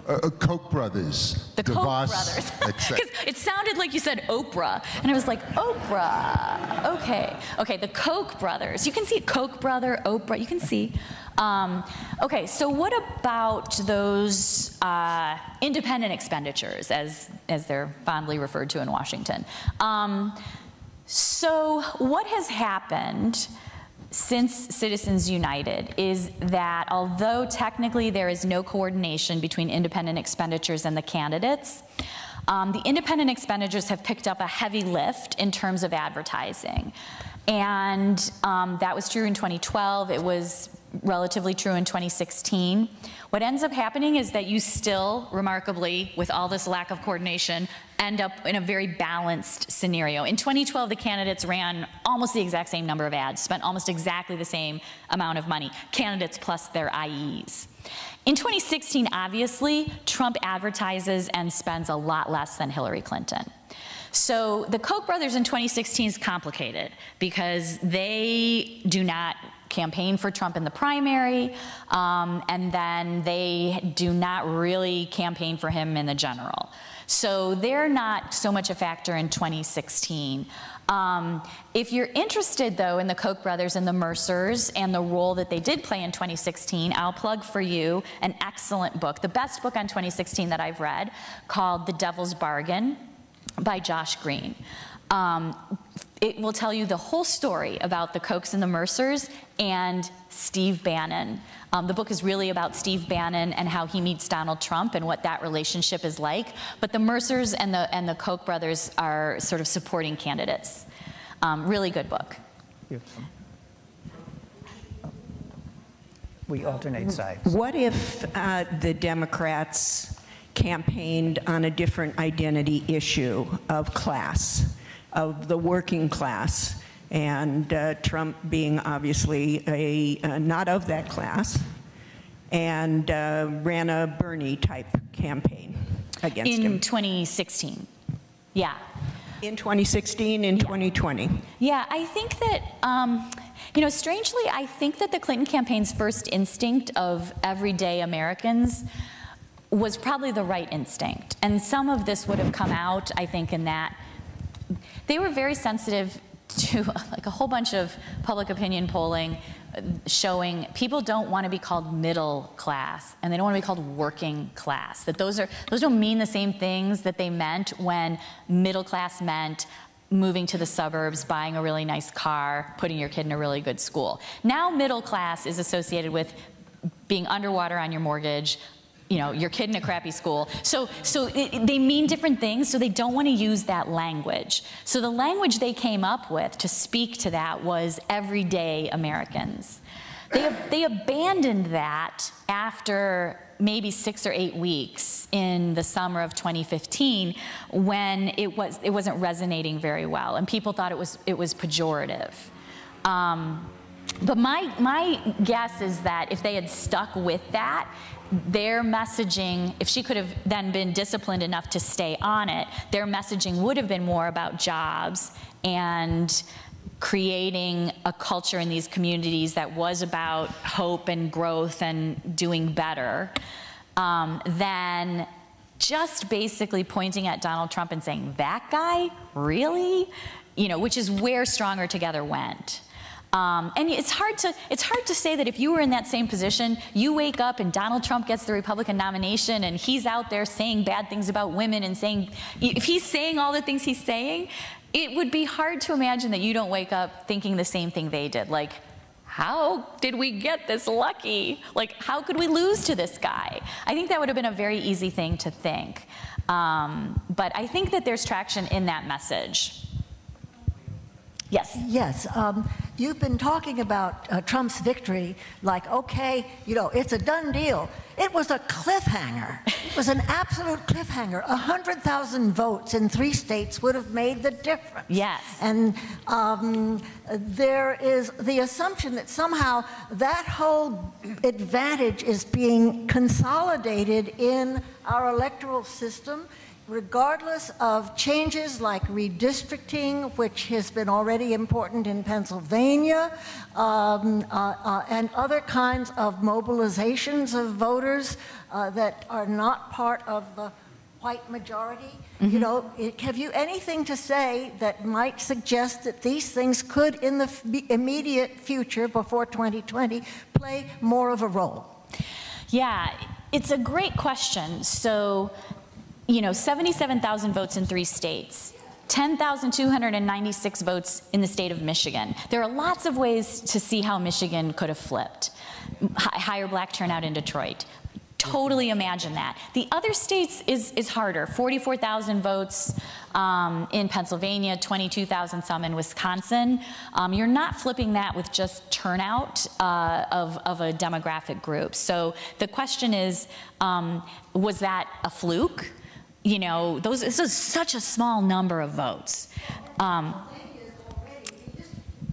uh, uh, Koch brothers? The Koch DeVos, brothers. Because it sounded like you said Oprah. And I was like, Oprah. Okay. Okay, the Koch brothers. You can see Koch brother, Oprah. You can see. Um, okay, so what about those uh, independent expenditures, as, as they're fondly referred to in Washington? Um, so, what has happened since Citizens United is that although technically there is no coordination between independent expenditures and the candidates, um, the independent expenditures have picked up a heavy lift in terms of advertising. And um, that was true in 2012. It was relatively true in 2016. What ends up happening is that you still, remarkably, with all this lack of coordination, end up in a very balanced scenario. In 2012, the candidates ran almost the exact same number of ads, spent almost exactly the same amount of money, candidates plus their IEs. In 2016, obviously, Trump advertises and spends a lot less than Hillary Clinton. So the Koch brothers in 2016 is complicated because they do not campaign for Trump in the primary, um, and then they do not really campaign for him in the general. So they're not so much a factor in 2016. Um, if you're interested, though, in the Koch brothers and the Mercers and the role that they did play in 2016, I'll plug for you an excellent book, the best book on 2016 that I've read, called The Devil's Bargain by Josh Green. Um, it will tell you the whole story about the Kochs and the Mercers and Steve Bannon. Um, the book is really about Steve Bannon and how he meets Donald Trump and what that relationship is like. But the Mercers and the and the Koch brothers are sort of supporting candidates. Um, really good book. We alternate sides. What if uh, the Democrats campaigned on a different identity issue of class, of the working class, and uh, Trump being obviously a uh, not of that class, and uh, ran a Bernie type campaign against in him? 2016. Yeah. In 2016, in 2020. Yeah, I think that, um, you know, strangely, I think that the Clinton campaign's first instinct of everyday Americans was probably the right instinct. And some of this would have come out, I think, in that they were very sensitive to like a whole bunch of public opinion polling showing people don't want to be called middle class and they don't want to be called working class that those are those don't mean the same things that they meant when middle class meant moving to the suburbs buying a really nice car putting your kid in a really good school. Now middle class is associated with being underwater on your mortgage you know, your kid in a crappy school. So, so it, they mean different things, so they don't want to use that language. So the language they came up with to speak to that was everyday Americans. They, they abandoned that after maybe six or eight weeks in the summer of 2015 when it, was, it wasn't resonating very well and people thought it was, it was pejorative. Um, but my, my guess is that if they had stuck with that, their messaging, if she could have then been disciplined enough to stay on it, their messaging would have been more about jobs and creating a culture in these communities that was about hope and growth and doing better um, than just basically pointing at Donald Trump and saying, that guy? Really? You know, which is where Stronger Together went. Um, and it's hard to it's hard to say that if you were in that same position, you wake up and Donald Trump gets the Republican nomination and he's out there saying bad things about women and saying if he's saying all the things he's saying, it would be hard to imagine that you don't wake up thinking the same thing they did. Like, how did we get this lucky? Like, how could we lose to this guy? I think that would have been a very easy thing to think. Um, but I think that there's traction in that message. Yes. Yes. Um, you've been talking about uh, Trump's victory like, okay, you know, it's a done deal. It was a cliffhanger. It was an absolute cliffhanger. 100,000 votes in three states would have made the difference. Yes. And um, there is the assumption that somehow that whole advantage is being consolidated in our electoral system regardless of changes like redistricting, which has been already important in Pennsylvania, um, uh, uh, and other kinds of mobilizations of voters uh, that are not part of the white majority. You know, it- have you anything to say that might suggest that these things could, in the immediate future, before 2020, play more of a role? Yeah, it's a great question. So, you know, 77,000 votes in three states. 10,296 votes in the state of Michigan. There are lots of ways to see how Michigan could have flipped. Hi- Higher black turnout in Detroit. Totally imagine that. The other states is, is harder. 44,000 votes um, in Pennsylvania, 22,000 some in Wisconsin. Um, you're not flipping that with just turnout uh, of, of a demographic group. So the question is, um, was that a fluke? You know, those, this is such a small number of votes. Um,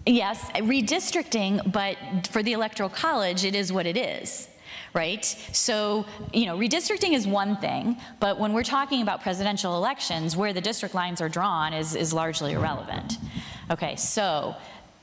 Yes, redistricting, but for the Electoral College, it is what it is, right? So, you know, redistricting is one thing, but when we're talking about presidential elections, where the district lines are drawn is, is largely irrelevant. Okay, so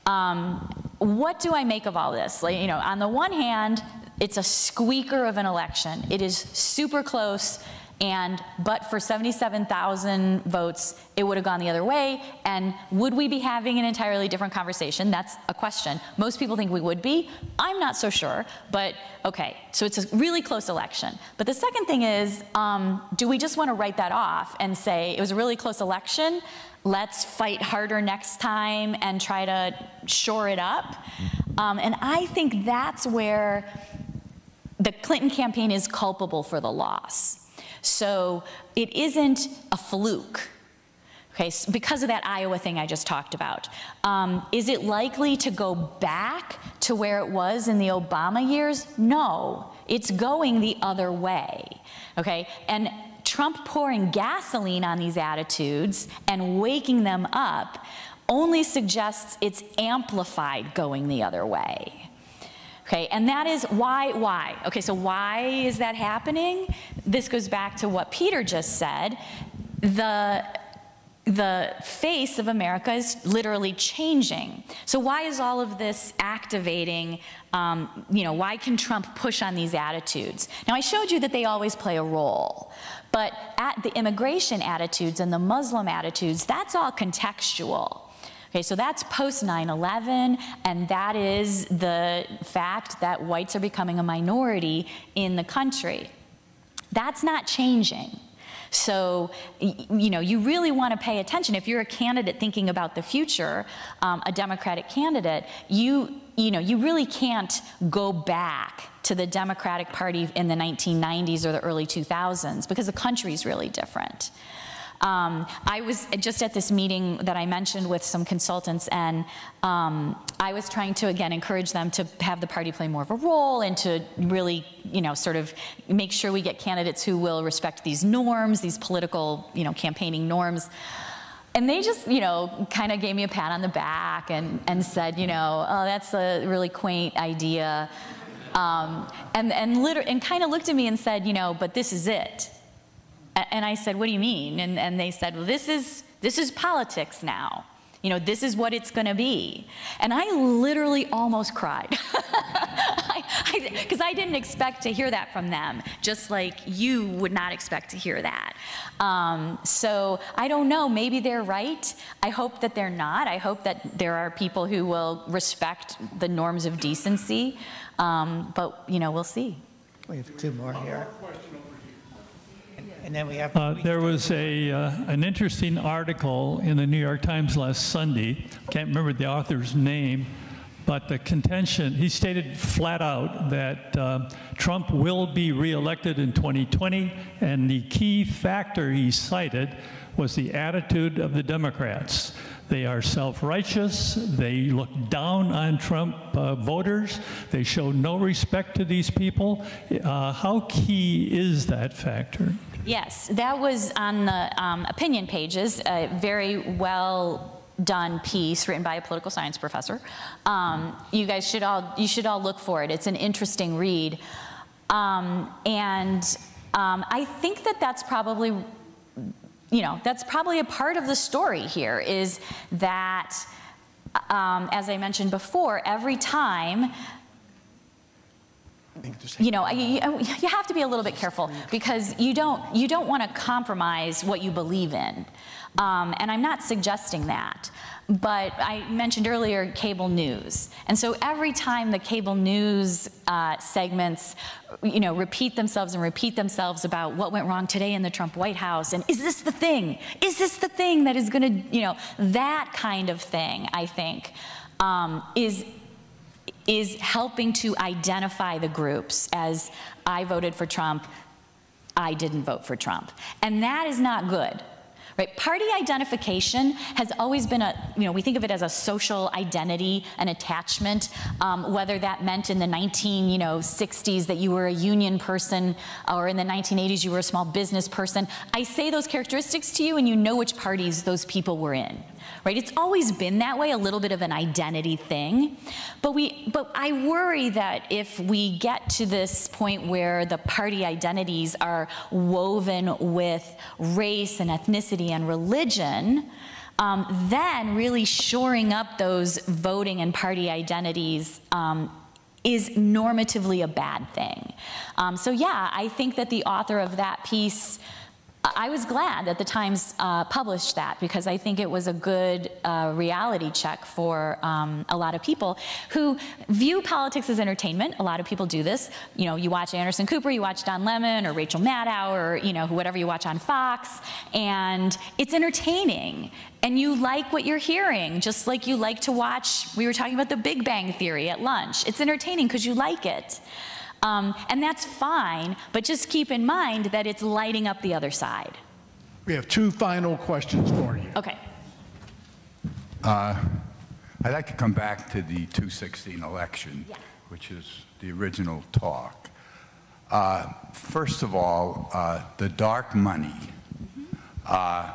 um, what do I make of all this? Like, you know, on the one hand, it's a squeaker of an election. It is super close. And but for 77,000 votes, it would have gone the other way. And would we be having an entirely different conversation? That's a question. Most people think we would be. I'm not so sure. But okay, so it's a really close election. But the second thing is, um, do we just want to write that off and say it was a really close election? Let's fight harder next time and try to shore it up. Um, and I think that's where the Clinton campaign is culpable for the loss. So it isn't a fluke. Okay, so because of that Iowa thing I just talked about. Um, is it likely to go back to where it was in the Obama years? No, it's going the other way. Okay, and Trump pouring gasoline on these attitudes and waking them up only suggests it's amplified going the other way. Okay, and that is why, why? Okay, so why is that happening? This goes back to what Peter just said. The, the face of America is literally changing. So why is all of this activating, um, you know, why can Trump push on these attitudes? Now, I showed you that they always play a role. But at the immigration attitudes and the Muslim attitudes, that's all contextual. Okay, so that's post 9 11, and that is the fact that whites are becoming a minority in the country. That's not changing. So, you know, you really want to pay attention. If you're a candidate thinking about the future, um, a Democratic candidate, you, you know, you really can't go back to the Democratic Party in the 1990s or the early 2000s because the country's really different. Um, I was just at this meeting that I mentioned with some consultants, and um, I was trying to again encourage them to have the party play more of a role and to really, you know, sort of make sure we get candidates who will respect these norms, these political, you know, campaigning norms. And they just, you know, kind of gave me a pat on the back and, and said, you know, oh, that's a really quaint idea. Um, and, and, and kind of looked at me and said, you know, but this is it. And I said, what do you mean? And, and they said, well, this is, this is politics now. You know, this is what it's going to be. And I literally almost cried. Because I, I, I, didn't expect to hear that from them, just like you would not expect to hear that. Um, so I don't know. Maybe they're right. I hope that they're not. I hope that there are people who will respect the norms of decency. Um, but, you know, we'll see. We have two more here. And then we have. Uh, there was a, uh, an interesting article in the New York Times last Sunday. Can't remember the author's name, but the contention, he stated flat out that uh, Trump will be reelected in 2020, and the key factor he cited was the attitude of the Democrats. They are self-righteous. They look down on Trump uh, voters. They show no respect to these people. Uh, how key is that factor? Yes, that was on the um, opinion pages, a very well done piece written by a political science professor. Um, you guys should all you should all look for it. It's an interesting read, um, and um, I think that that's probably you know that's probably a part of the story here is that. Um, as I mentioned before, every time you know, you, you have to be a little bit careful because you don't, you don't want to compromise what you believe in. Um, and I'm not suggesting that. But I mentioned earlier cable news. And so every time the cable news uh, segments, you know, repeat themselves and repeat themselves about what went wrong today in the Trump White House and is this the thing? Is this the thing that is going to, you know, that kind of thing, I think, um, is is helping to identify the groups as I voted for Trump, I didn't vote for Trump. And that is not good. Right? Party identification has always been a, you know, we think of it as a social identity, an attachment, um, whether that meant in the 19, you know, 60s that you were a union person or in the 1980s you were a small business person. I say those characteristics to you and you know which parties those people were in right? It's always been that way, a little bit of an identity thing. But we but I worry that if we get to this point where the party identities are woven with race and ethnicity and religion, um, then really shoring up those voting and party identities um, is normatively a bad thing. Um, so yeah, I think that the author of that piece I was glad that the Times uh, published that because I think it was a good uh, reality check for um, a lot of people who view politics as entertainment. A lot of people do this. You know, you watch Anderson Cooper, you watch Don Lemon or Rachel Maddow or, you know, whatever you watch on Fox, and it's entertaining. And you like what you're hearing, just like you like to watch, we were talking about the Big Bang Theory at lunch. It's entertaining because you like it. Um, and that's fine, but just keep in mind that it's lighting up the other side. We have two final questions for you. Okay. Uh, I'd like to come back to the 216 election, yeah. which is the original talk. Uh, first of all, uh, the dark money uh,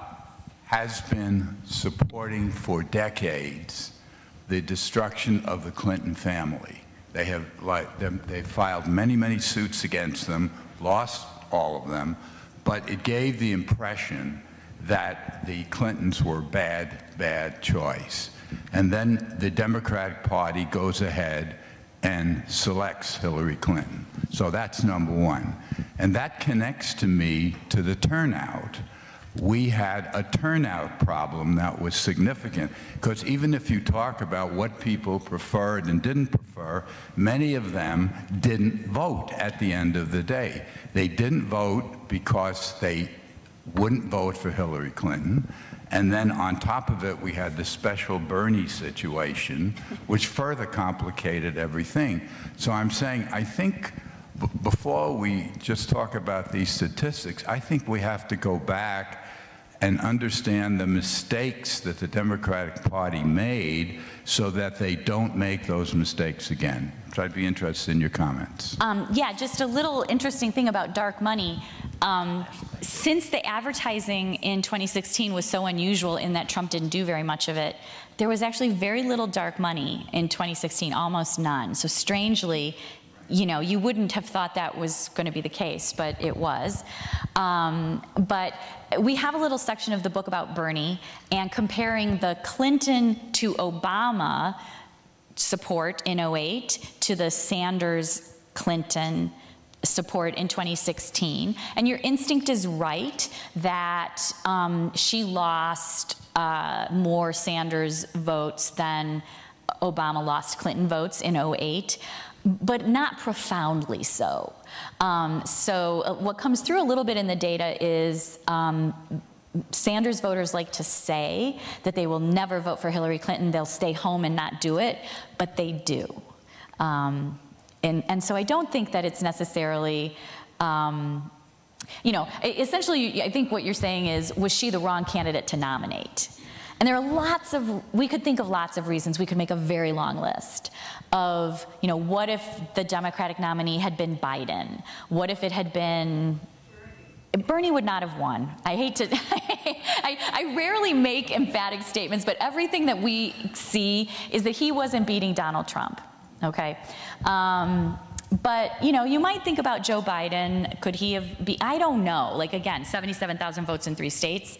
has been supporting for decades the destruction of the Clinton family. They have like they filed many, many suits against them, lost all of them, but it gave the impression that the Clintons were bad, bad choice. And then the Democratic Party goes ahead and selects Hillary Clinton. So that's number one. And that connects to me to the turnout we had a turnout problem that was significant because even if you talk about what people preferred and didn't prefer, many of them didn't vote at the end of the day. They didn't vote because they wouldn't vote for Hillary Clinton. And then on top of it, we had the special Bernie situation, which further complicated everything. So I'm saying, I think before we just talk about these statistics, I think we have to go back and understand the mistakes that the Democratic Party made so that they don't make those mistakes again. So I'd be interested in your comments. Um, yeah, just a little interesting thing about dark money. Um, since the advertising in 2016 was so unusual in that Trump didn't do very much of it, there was actually very little dark money in 2016, almost none. So strangely, you know, you wouldn't have thought that was going to be the case, but it was. Um, but we have a little section of the book about Bernie and comparing the Clinton to Obama support in 08 to the Sanders Clinton support in 2016. And your instinct is right that um, she lost uh, more Sanders votes than Obama lost Clinton votes in 08 but not profoundly so. Um, so uh, what comes through a little bit in the data is um, Sanders voters like to say that they will never vote for Hillary Clinton, they'll stay home and not do it, but they do. Um, and, and so I don't think that it's necessarily, um, you know, essentially, I think what you're saying is, was she the wrong candidate to nominate? And there are lots of, we could think of lots of reasons. We could make a very long list of, you know, what if the Democratic nominee had been Biden? What if it had been Bernie would not have won. I hate to, I, I, rarely make emphatic statements, but everything that we see is that he wasn't beating Donald Trump, okay? Um, but, you know, you might think about Joe Biden. Could he have be? I don't know. Like, again, 77,000 votes in three states.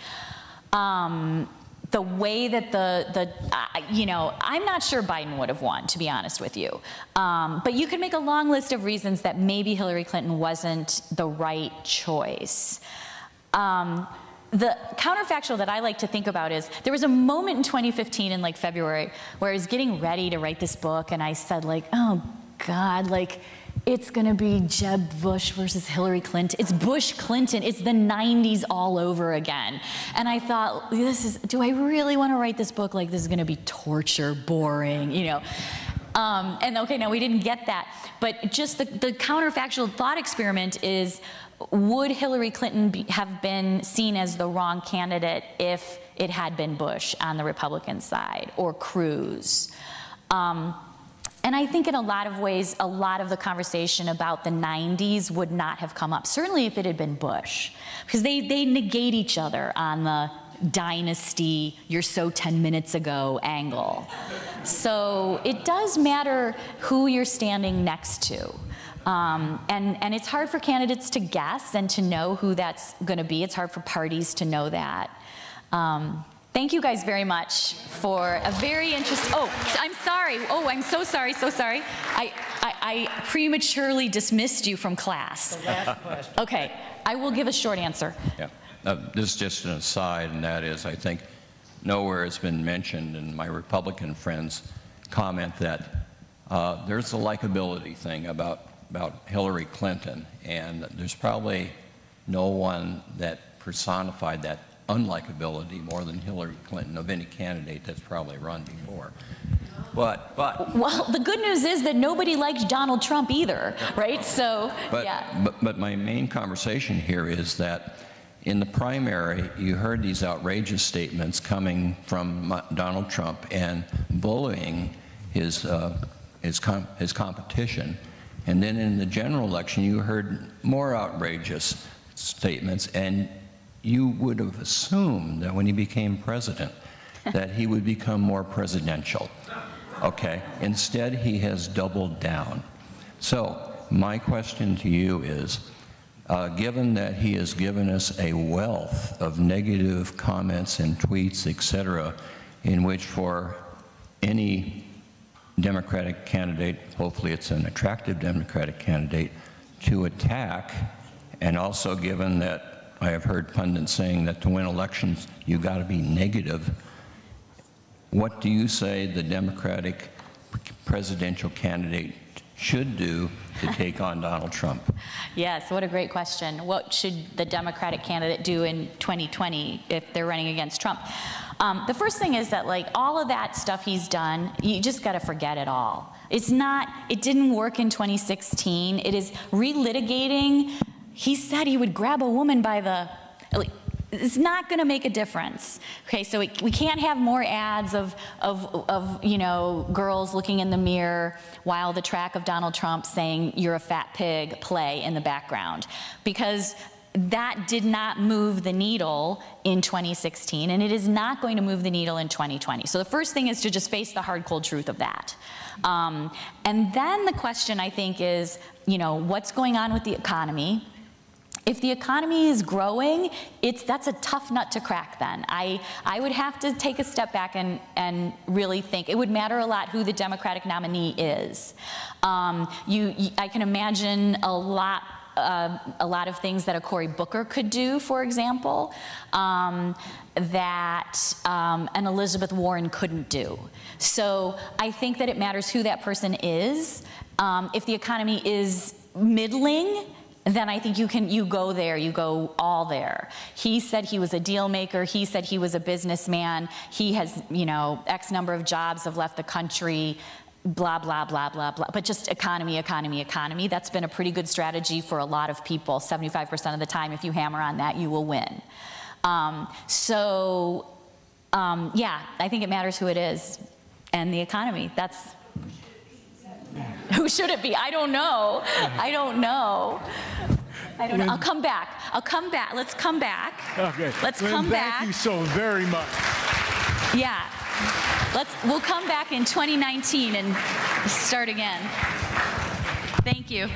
Um, the way that the, the uh, you know, I'm not sure Biden would have won, to be honest with you. Um, but you could make a long list of reasons that maybe Hillary Clinton wasn't the right choice. Um, the counterfactual that I like to think about is there was a moment in 2015 in like February where I was getting ready to write this book and I said like, oh God, like, it's going to be Jeb Bush versus Hillary Clinton. It's Bush Clinton. It's the 90s all over again. And I thought, this is, do I really want to write this book? Like, this is going to be torture, boring, you know? Um, and okay, now we didn't get that. But just the, the counterfactual thought experiment is would Hillary Clinton be, have been seen as the wrong candidate if it had been Bush on the Republican side or Cruz? Um, and I think in a lot of ways, a lot of the conversation about the 90s would not have come up, certainly if it had been Bush, because they, they negate each other on the dynasty, you're so 10 minutes ago angle. So it does matter who you're standing next to. Um, and, and it's hard for candidates to guess and to know who that's going to be. It's hard for parties to know that. Um, Thank you guys very much for a very interesting, oh, I'm sorry. Oh, I'm so sorry, so sorry. I, I, I prematurely dismissed you from class. The last question. Okay, I will give a short answer. Yeah, uh, this is just an aside, and that is, I think nowhere has been mentioned, and my Republican friends comment that uh, there's a likability thing about, about Hillary Clinton, and there's probably no one that personified that unlikability more than Hillary Clinton of any candidate that's probably run before. But, but. Well, the good news is that nobody liked Donald Trump either, right? So, but, yeah. But, but my main conversation here is that in the primary, you heard these outrageous statements coming from Donald Trump and bullying his, uh, his, com his competition. And then in the general election, you heard more outrageous statements, and you would have assumed that when he became president, that he would become more presidential. Okay? Instead, he has doubled down. So, my question to you is uh, given that he has given us a wealth of negative comments and tweets, et cetera, in which for any Democratic candidate, hopefully it's an attractive Democratic candidate, to attack, and also given that I have heard pundits saying that to win elections, you got to be negative. What do you say the Democratic presidential candidate should do to take on Donald Trump? Yes, what a great question. What should the Democratic candidate do in 2020 if they're running against Trump? Um, the first thing is that, like, all of that stuff he's done, you just got to forget it all. It's not, it didn't work in 2016. It is relitigating he said he would grab a woman by the, it's not going to make a difference. Okay, so we, we can't have more ads of, of, of, you know, girls looking in the mirror while the track of Donald Trump saying, you're a fat pig, play in the background. Because that did not move the needle in 2016, and it is not going to move the needle in 2020. So the first thing is to just face the hard, cold truth of that. Um, and then the question, I think, is, you know, what's going on with the economy? If the economy is growing, it's, that's a tough nut to crack then. I, I would have to take a step back and, and really think. It would matter a lot who the Democratic nominee is. Um, you, you, I can imagine a lot uh, a lot of things that a Cory Booker could do, for example, um, that um, an Elizabeth Warren couldn't do. So I think that it matters who that person is. Um, if the economy is middling, then I think you can you go there, you go all there. He said he was a deal maker, he said he was a businessman, he has, you know, X number of jobs have left the country, blah, blah, blah, blah, blah. But just economy, economy, economy. That's been a pretty good strategy for a lot of people. 75% of the time, if you hammer on that, you will win. Um, so um, yeah, I think it matters who it is and the economy. That's who should it be? I don't know. I don't know. I don't know. I'll come back. I'll come back. Let's come back. Okay. Let's Lynn, come back. Thank you so very much. Yeah. Let's, we'll come back in 2019 and start again. Thank you.